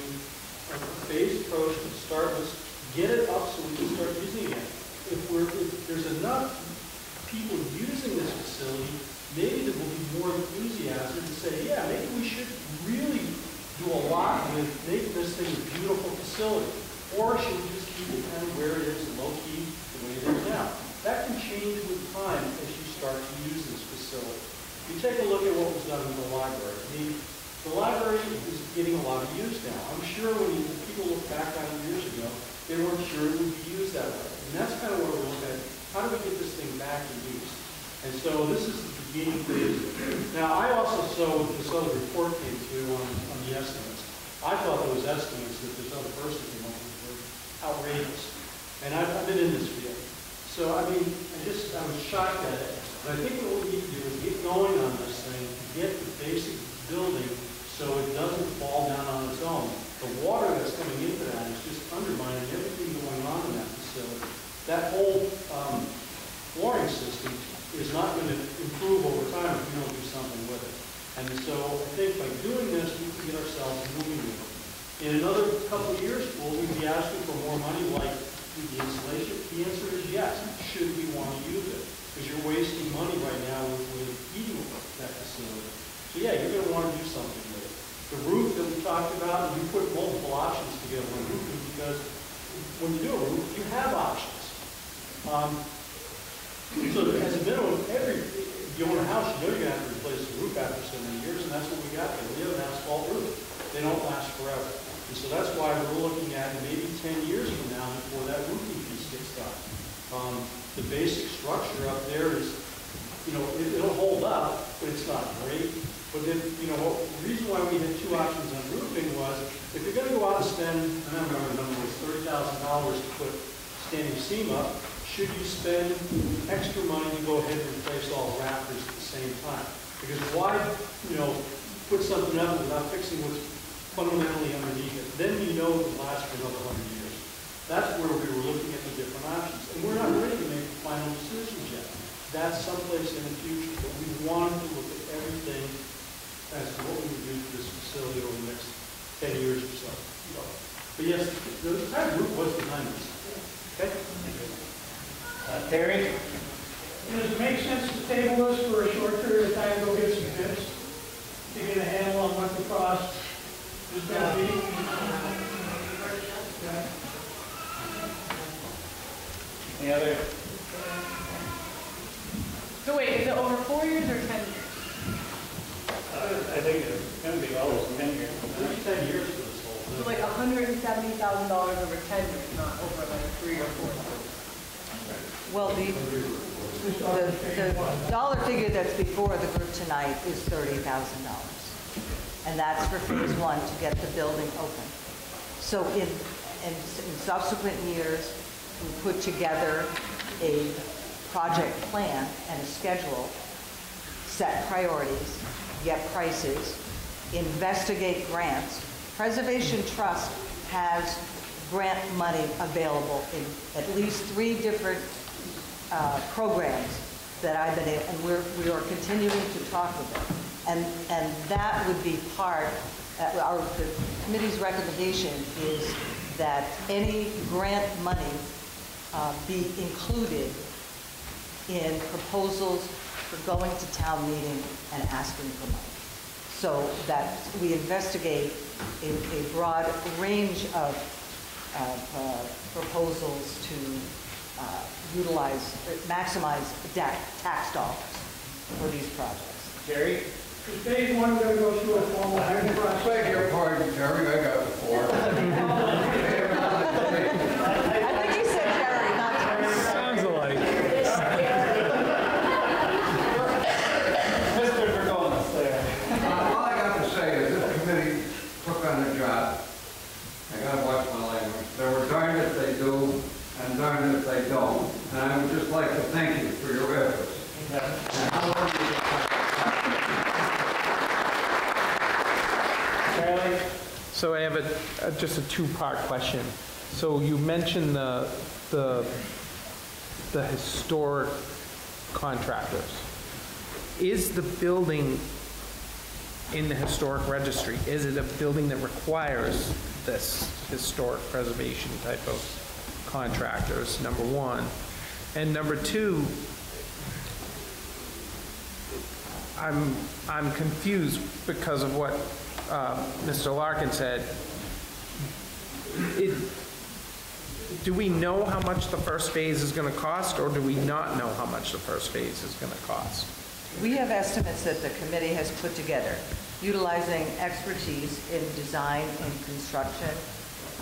a phased approach to start with, get it up so we can start using it. If we're, if there's enough people using this facility, maybe there will be more enthusiasm to say, yeah, maybe we should really do a lot with making this thing a beautiful facility. Or should we just keep it kind of where it is, low key, the way it is now? That can change with time as you start to use this facility. You take a look at what was done in the library. The, the library is getting a lot of use now. I'm sure when you, people look back on it years ago, they weren't sure it would be used that way. And that's kind of what we're looking at. How do we get this thing back in use? And so this is the beginning phase. Now, I also saw this other report came through on, on the estimates. I thought those estimates that this other person came up with were outrageous. And I've, I've been in this field. So, I mean, I just, I was shocked at it. But I think what we need to do is get going on this thing, get the basic building so it doesn't fall down on its own. The water that's coming into that is just undermining everything going on in that facility. That whole, um, flooring system is not going to improve over time if we don't do something with it. And so I think by doing this, we can get ourselves moving. In another couple of years, will we be asking for more money like the installation? The answer is yes, should we want to use it? Because you're wasting money right now with, heating that facility. So yeah, you're going to want to do something with it. The roof that we talked about, we put multiple options together on roofing because when you do a roof, you have options. Um, so as a minimum, every, you own a house, you know you're gonna have to replace the roof after so many years, and that's what we got there. We have an asphalt roof. They don't last forever. And so that's why we're looking at maybe ten years from now before that roofing piece gets done. Um, the basic structure up there is, you know, it, it'll hold up, but it's not great. But then, you know, the reason why we had two options on roofing was, if you're gonna go out and spend, I don't remember the number, was thirty thousand dollars to put standing seam up, should you spend extra money to go ahead and replace all rafters at the same time? Because why, you know, put something up without fixing what's fundamentally underneath it? Then you know it will last for another hundred years. That's where we were looking at the different options. And we're not ready to make the final decisions yet. That's someplace in the future, but we wanted to look at everything as to what we would do to this facility over the next ten years or so. But yes, the entire group was behind us. Okay? Uh, Terry? Does it make sense to table this for a short period of time, go get some bids, to get a handle on what the cost is gonna be? Okay. Any other? So wait, is it over four years or 10 years? Uh, I think it's gonna be almost ten years. Maybe ten years for this whole So thing. like $170,000 over 10 years, not over like three or four years? Well, the, the, the dollar figure that's before the group tonight is thirty thousand dollars. And that's for phase one, to get the building open. So in, in in subsequent years, we put together a project plan and a schedule, set priorities, get prices, investigate grants. Preservation Trust has grant money available in at least three different uh, programs that I've been, a- and we're, we are continuing to talk with them. And, and that would be part, uh, our, the committee's recommendation is that any grant money uh, be included in proposals for going to town meeting and asking for money. So that we investigate a, a broad range of, of uh, proposals to uh, utilize, maximize tax dollars for these projects. Jerry? Is phase one gonna go through a formal bidding process? Beg your pardon, Jerry, I got the floor. I think he said Jerry, not Jerry. Sounds alike. Mr. Dragonis there. All I got to say is this committee took on a job. I gotta watch my language. They were darned if they do and darned if they don't. And I would just like to thank you for your efforts. And however you Charlie? So I have a, a- just a two-part question. So you mentioned the, the, the historic contractors. Is the building in the historic registry, is it a building that requires this historic preservation type of contractors, number one? And number two, I'm, I'm confused because of what Mr. Larkin said. It, do we know how much the first phase is going to cost, or do we not know how much the first phase is going to cost? We have estimates that the committee has put together, utilizing expertise in design and construction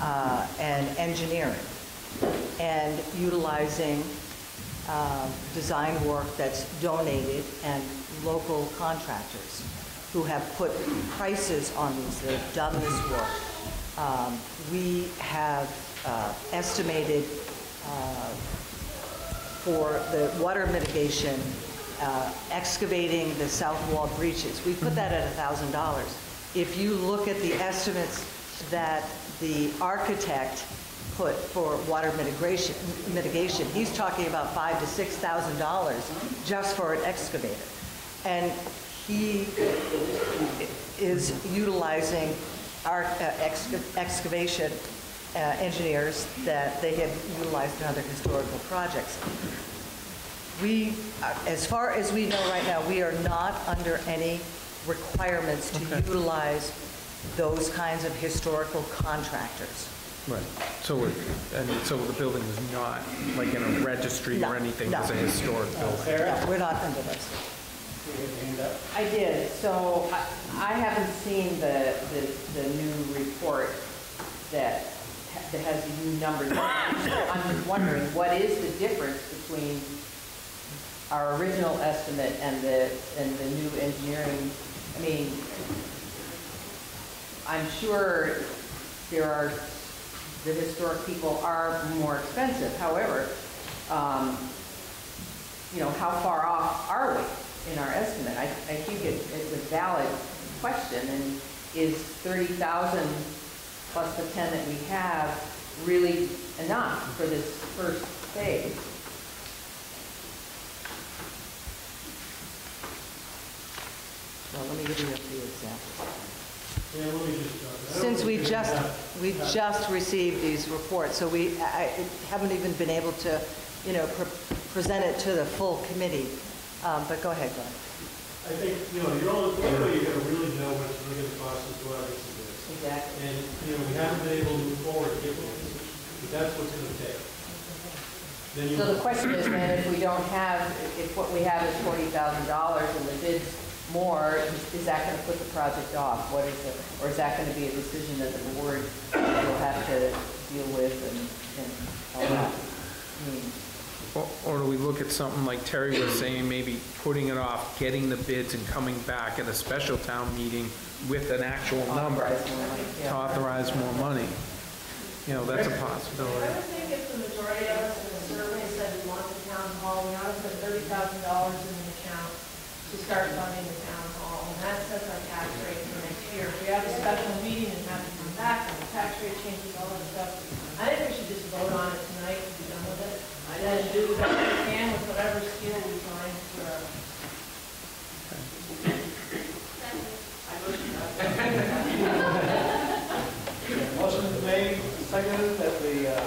uh, and engineering, and utilizing uh, design work that's donated and local contractors who have put prices on these, that have done this work. Um, We have uh, estimated uh, for the water mitigation, uh, excavating the south wall breaches. We put that at $1,000. If you look at the estimates that the architect put for water mitigation, mitigation, he's talking about five to $6,000 just for an excavator. And he is utilizing our uh, exca- excavation uh, engineers that they have utilized in other historical projects. We, uh, as far as we know right now, we are not under any requirements to utilize those kinds of historical contractors. Right. So, it- and so the building is not like in a registry or anything, no. it's a historic building? No, We're not under this. I did, so I I haven't seen the, the, the new report that, ha- that has the new numbers. I'm just wondering, what is the difference between our original estimate and the, and the new engineering? I mean, I'm sure there are, the historic people are more expensive, however, um, you know, how far off are we in our estimate? I, I think it, it's a valid question, and is 30,000 plus the 10 that we have really enough for this first phase? Well, let me give you a few examples. Yeah, let me just, uh, I don't Since we just, we just received these reports, so we I- I haven't even been able to, you know, pre- present it to the full committee. Um, But go ahead, Glenn. I think, you know, you're all, the only way you're gonna really know what it's really gonna cost is and get some bids. Exactly. And, you know, we haven't been able to move forward to get bids, but that's what's gonna take. Then you. So the question is then, if we don't have, if what we have is $40,000 and the bid's more, is- is that going to put the project off? What is it, or is that going to be a decision that the board will have to deal with and, and all that? I mean, Or- Or do we look at something like Terry was saying, maybe putting it off, getting the bids and coming back at a special town meeting with an actual number Authorize more money, yeah. to authorize more money? You know, that's a I possibility. I would think if the majority of us in the survey said we want the town hall, we ought to put thirty thousand dollars in the account to start funding the town hall, and that sets our tax rate for next year. If we have a special meeting and have to come back, and the tax rate changes, all that stuff, I think we should just vote on it tonight to be done with it, and then do the best we can with whatever skill we find for our Motion is made, seconded, that we uh,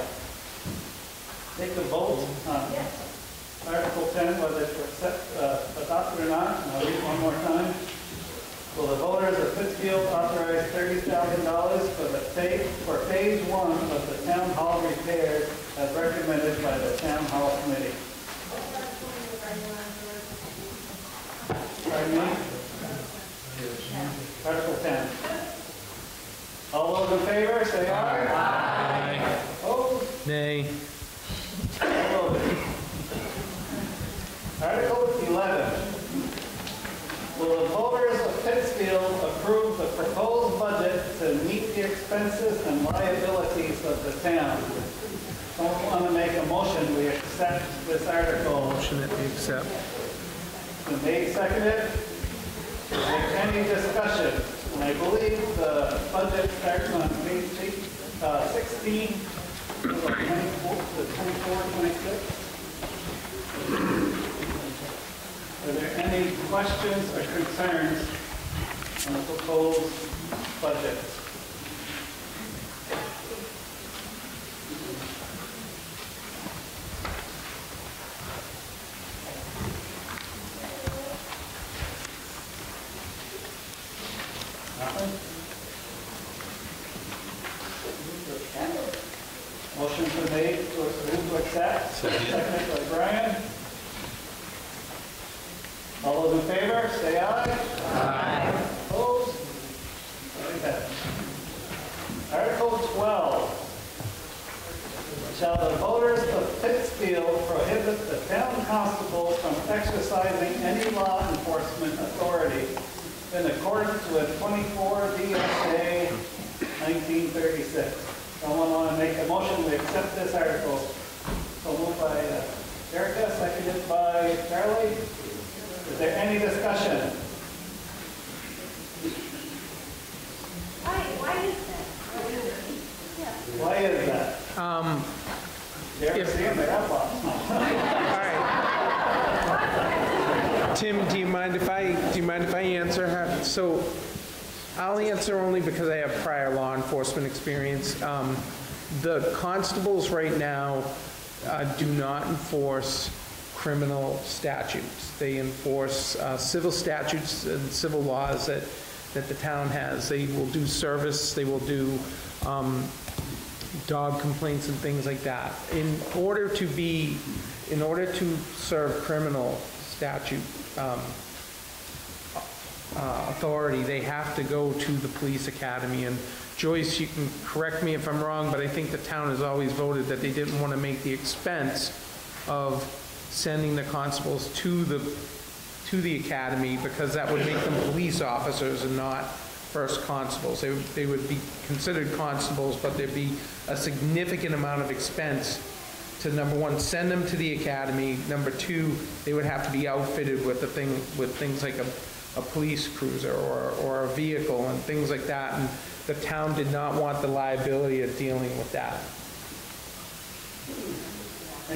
take the vote Article 10, whether to accept, uh, adopt it or not, and I'll read one more time. Will the voters of Pittsfield authorize $30,000 for the phase, for phase one of the town hall repairs as recommended by the town hall committee. Pardon me? Article 10. All those in favor, say aye. Aye. Opposed? Nay. So voted. Article 11. Will the voters of Pittsfield approve the proposed budget to meet the expenses and liabilities of the town? Someone want to make a motion, we accept this article. Motion that we accept. Been made, seconded. Is any discussion? And I believe the budget starts on page eight- uh, 16, to the 24, the 24, 26. Are there any questions or concerns on the proposed budget? Nothing? Motion's been made to move to accept. Seconded by Brian. All those in favor, say aye. Aye. Opposed? Article 12. Shall the voters of Pittsfield prohibit the town constable from exercising any law enforcement authority in accordance with 24 VSA 1936? Someone want to make a motion to accept this article? So moved by uh, Erica, seconded by Charlie. Is there any discussion? Why, why is that? Why is that? Um, You ever see them? They're outlaws. Tim, do you mind if I, do you mind if I answer? her? So I'll answer only because I have prior law enforcement experience. Um, The constables right now uh, do not enforce criminal statutes. They enforce uh, civil statutes and civil laws that, that the town has. They will do service, they will do um, dog complaints and things like that. In order to be, in order to serve criminal statute um, uh, authority, they have to go to the police academy. And Joyce, you can correct me if I'm wrong, but I think the town has always voted that they didn't want to make the expense of sending the constables to the, to the academy because that would make them police officers and not first constables. They, would- they would be considered constables, but there'd be a significant amount of expense to, number one, send them to the academy. Number two, they would have to be outfitted with the thing, with things like a, a police cruiser or, or a vehicle and things like that. And the town did not want the liability of dealing with that.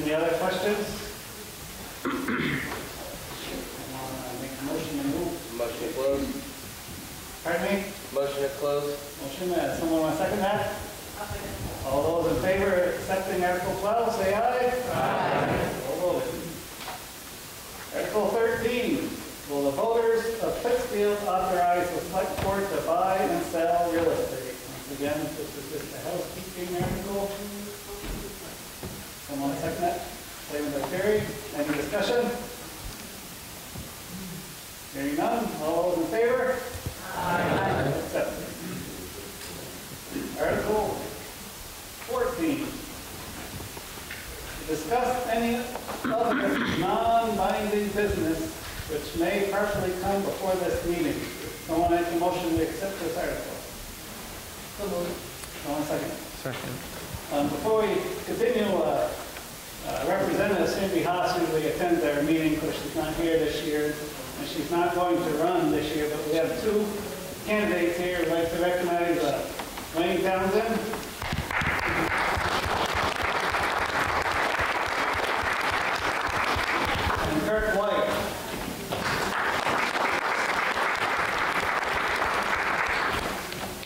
Any other questions? Make a motion to move. Motion to close. Pardon me? Motion to close. Motion, someone want to second that? All those in favor of accepting Article 12, say aye. Aye. So voted. Article 13, will the voters of Pittsfield authorize the select board to buy and sell real estate? Once again, this is just a housekeeping article. Someone second that? Second by Terry. Any discussion? Hearing none, all those in favor? Aye. Accepted. Article 14. Discuss any other non-binding business which may partially come before this meeting. Someone make a motion to accept this article. So moved. One second. Second. Um, Before we continue, uh, uh, Representative Sandy Haas usually attends our meeting, but she's not here this year, and she's not going to run this year, but we have two candidates here. I'd like to recognize uh, Wayne Townsend. And Kirk White.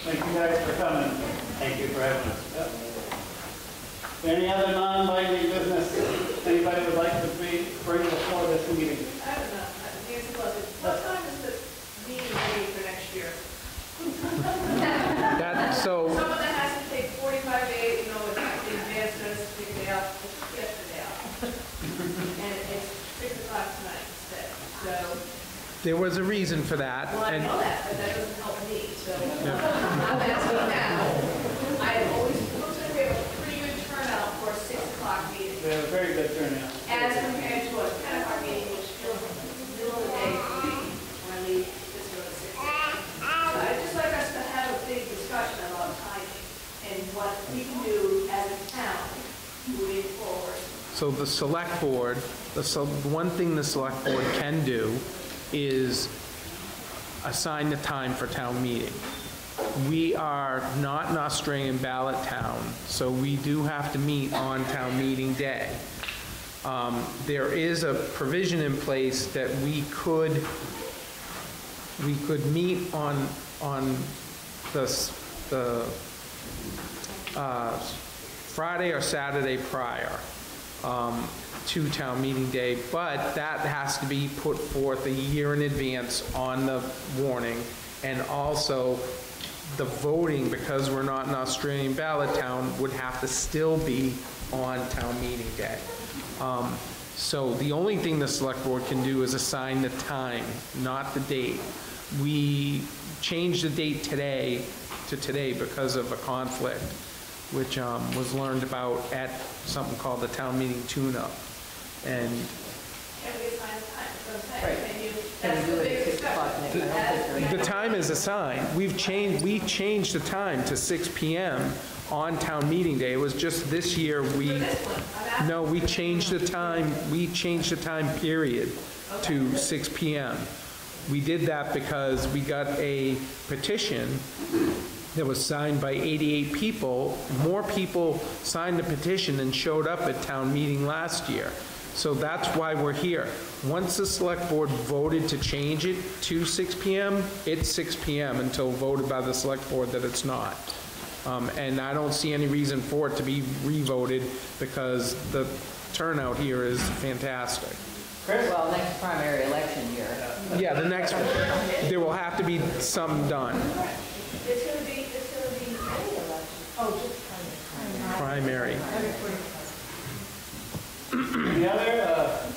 Thank you guys for coming. Thank you for having us. Yep. Is there Any other non-binding business anybody would like to be, bring before this meeting? I don't know, Nancy Pelosi, what time is the meeting ready for next year? That, so, Someone that has to take 45 days, you know, in advance notice There was a reason for that. Well, I and- know that, but that doesn't help me, so I'm asking now. I always, looks like we have a pretty good turnout for a six o'clock meeting. We have a very good turnout. As compared to a ten o'clock meeting, which feels like the middle of the day for me, when I leave this room at six. So I'd just like us to have a big discussion about timing and what we can do as a town moving forward. So the select board, the, one thing the select board can do is assign the time for town meeting. We are not an Australian ballot town, so we do have to meet on town meeting day. Um, There is a provision in place that we could, we could meet on, on the, the uh, Friday or Saturday prior um, to town meeting day, but that has to be put forth a year in advance on the warning. And also, the voting, because we're not an Australian ballot town, would have to still be on town meeting day. Um, So the only thing the select board can do is assign the time, not the date. We changed the date today to today because of a conflict, which um, was learned about at something called the town meeting tune-up. And Can we time for the Right. Can you, Can that's we do the it big at six o'clock I don't think the time is assigned. We've changed, we changed the time to 6 PM on town meeting day. It was just this year, we, no, we changed the time, we changed the time period to 6 PM. We did that because we got a petition that was signed by 88 people. More people signed the petition than showed up at town meeting last year. So that's why we're here. Once the select board voted to change it to 6 PM, it's 6 PM until voted by the select board that it's not. Um, And I don't see any reason for it to be revoted because the turnout here is fantastic. Well, next primary election year. Yeah, the next, there will have to be some done. It's gonna be, it's gonna be any election. Oh, just primary. Primary. Any other, uh,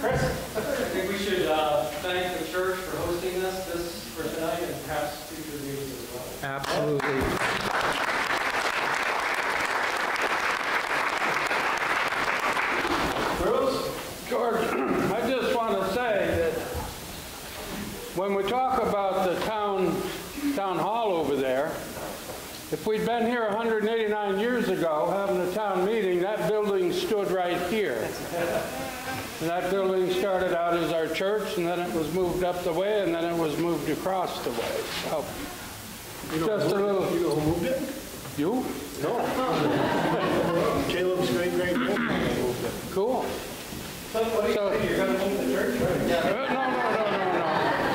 Chris? I think we should uh, thank the church for hosting us this for tonight and perhaps future meetings as well. Absolutely. Bruce? George, I just want to say that when we talk about the town, town hall over there, if we'd been here 189 years ago having a town meeting, that building stood right here. And that building started out as our church, and then it was moved up the way, and then it was moved across the way. So, just a little. You know who moved it? You? No. Caleb's great great grandfather moved it. Cool. So what do you think, you're gonna move the church? Uh, No, no, no, no, no.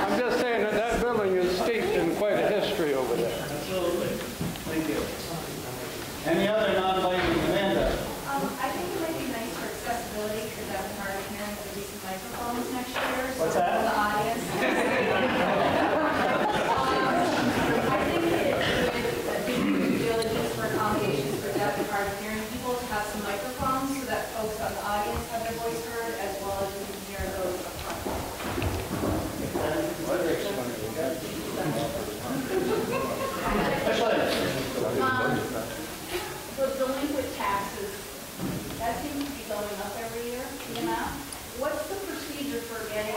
I'm just saying that that building is steeped in quite a history over there. Absolutely. Thank you. Any other non-binding, Amanda? Um, I think it might be nice for accessibility, because that's hard of hearing, to be some microphones next year. so What's that? The audience. Um, I think that it would, that we do due diligence for accommodations for deaf and hard of hearing people to have some microphones, so that folks on the audience have their voice heard, as well as we can hear those up front. Um, The delinquent taxes, that seems to be going up every year, the amount. What's the procedure for getting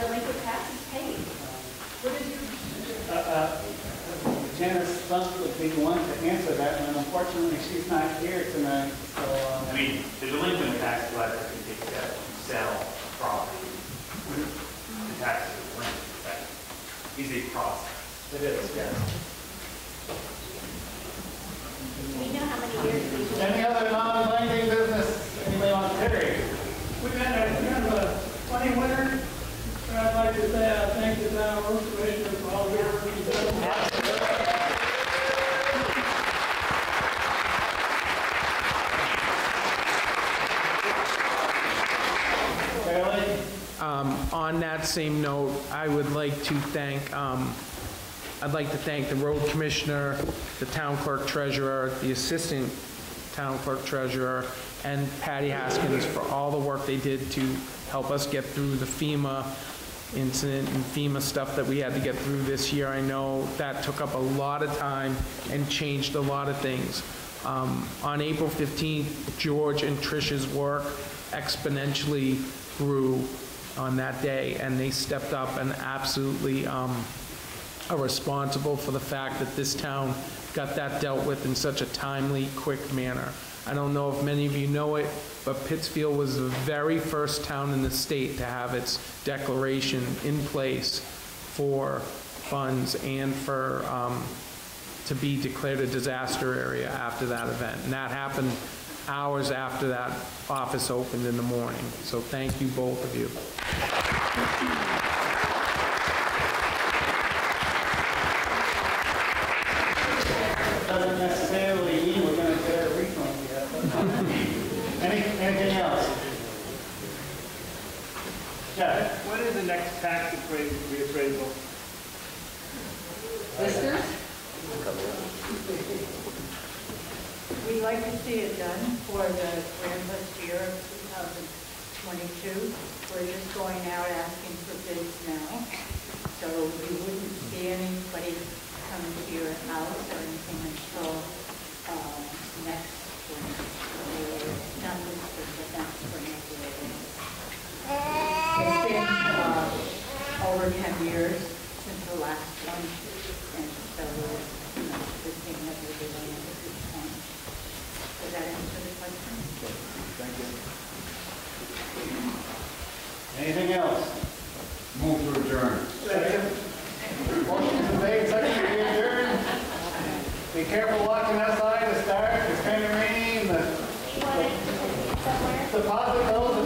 delinquent taxes paid? What is your procedure? Uh, uh, Janice Lund would be the one to answer that, and unfortunately, she's not here tonight, so, uh, I mean, the delinquent tax collector can take that, sell property. The tax is delinquent, that is a process. it is, yes. Do we know how many years these? Any other non-binding business anybody want to carry? We've had a kind of a funny winter, but I'd like to say I thank the town road commissioner for all their work he's done. Barely? Um, On that same note, I would like to thank, um, I'd like to thank the road commissioner, the town clerk treasurer, the assistant town clerk treasurer, and Patty Haskins for all the work they did to help us get through the FEMA incident and FEMA stuff that we had to get through this year. I know that took up a lot of time and changed a lot of things. Um, On April 15th, George and Trish's work exponentially grew on that day, and they stepped up and absolutely um, are responsible for the fact that this town got that dealt with in such a timely, quick manner. I don't know if many of you know it, but Pittsfield was the very first town in the state to have its declaration in place for funds and for, um, to be declared a disaster area after that event. And that happened hours after that office opened in the morning. So thank you, both of you. Doesn't necessarily mean we're gonna get a refund yet. Any, anything else? Jeff? When is the next tax appraisal, reappraisal? Listeners? We'd like to see it done for the grand list year of 2022. We're just going out asking for bids now. So you wouldn't see anybody come to your house or anything until uh, next spring. Or Not this spring, but next spring. It's been uh, over 10 years since the last one. And so, you know, the thing that we're doing at this point. Does that answer the question? Thank you. Anything else? Move to adjourn. Motion's been made, second to adjourn. Be careful walking outside to start, it's kind of raining, the deposit the the shingle outside.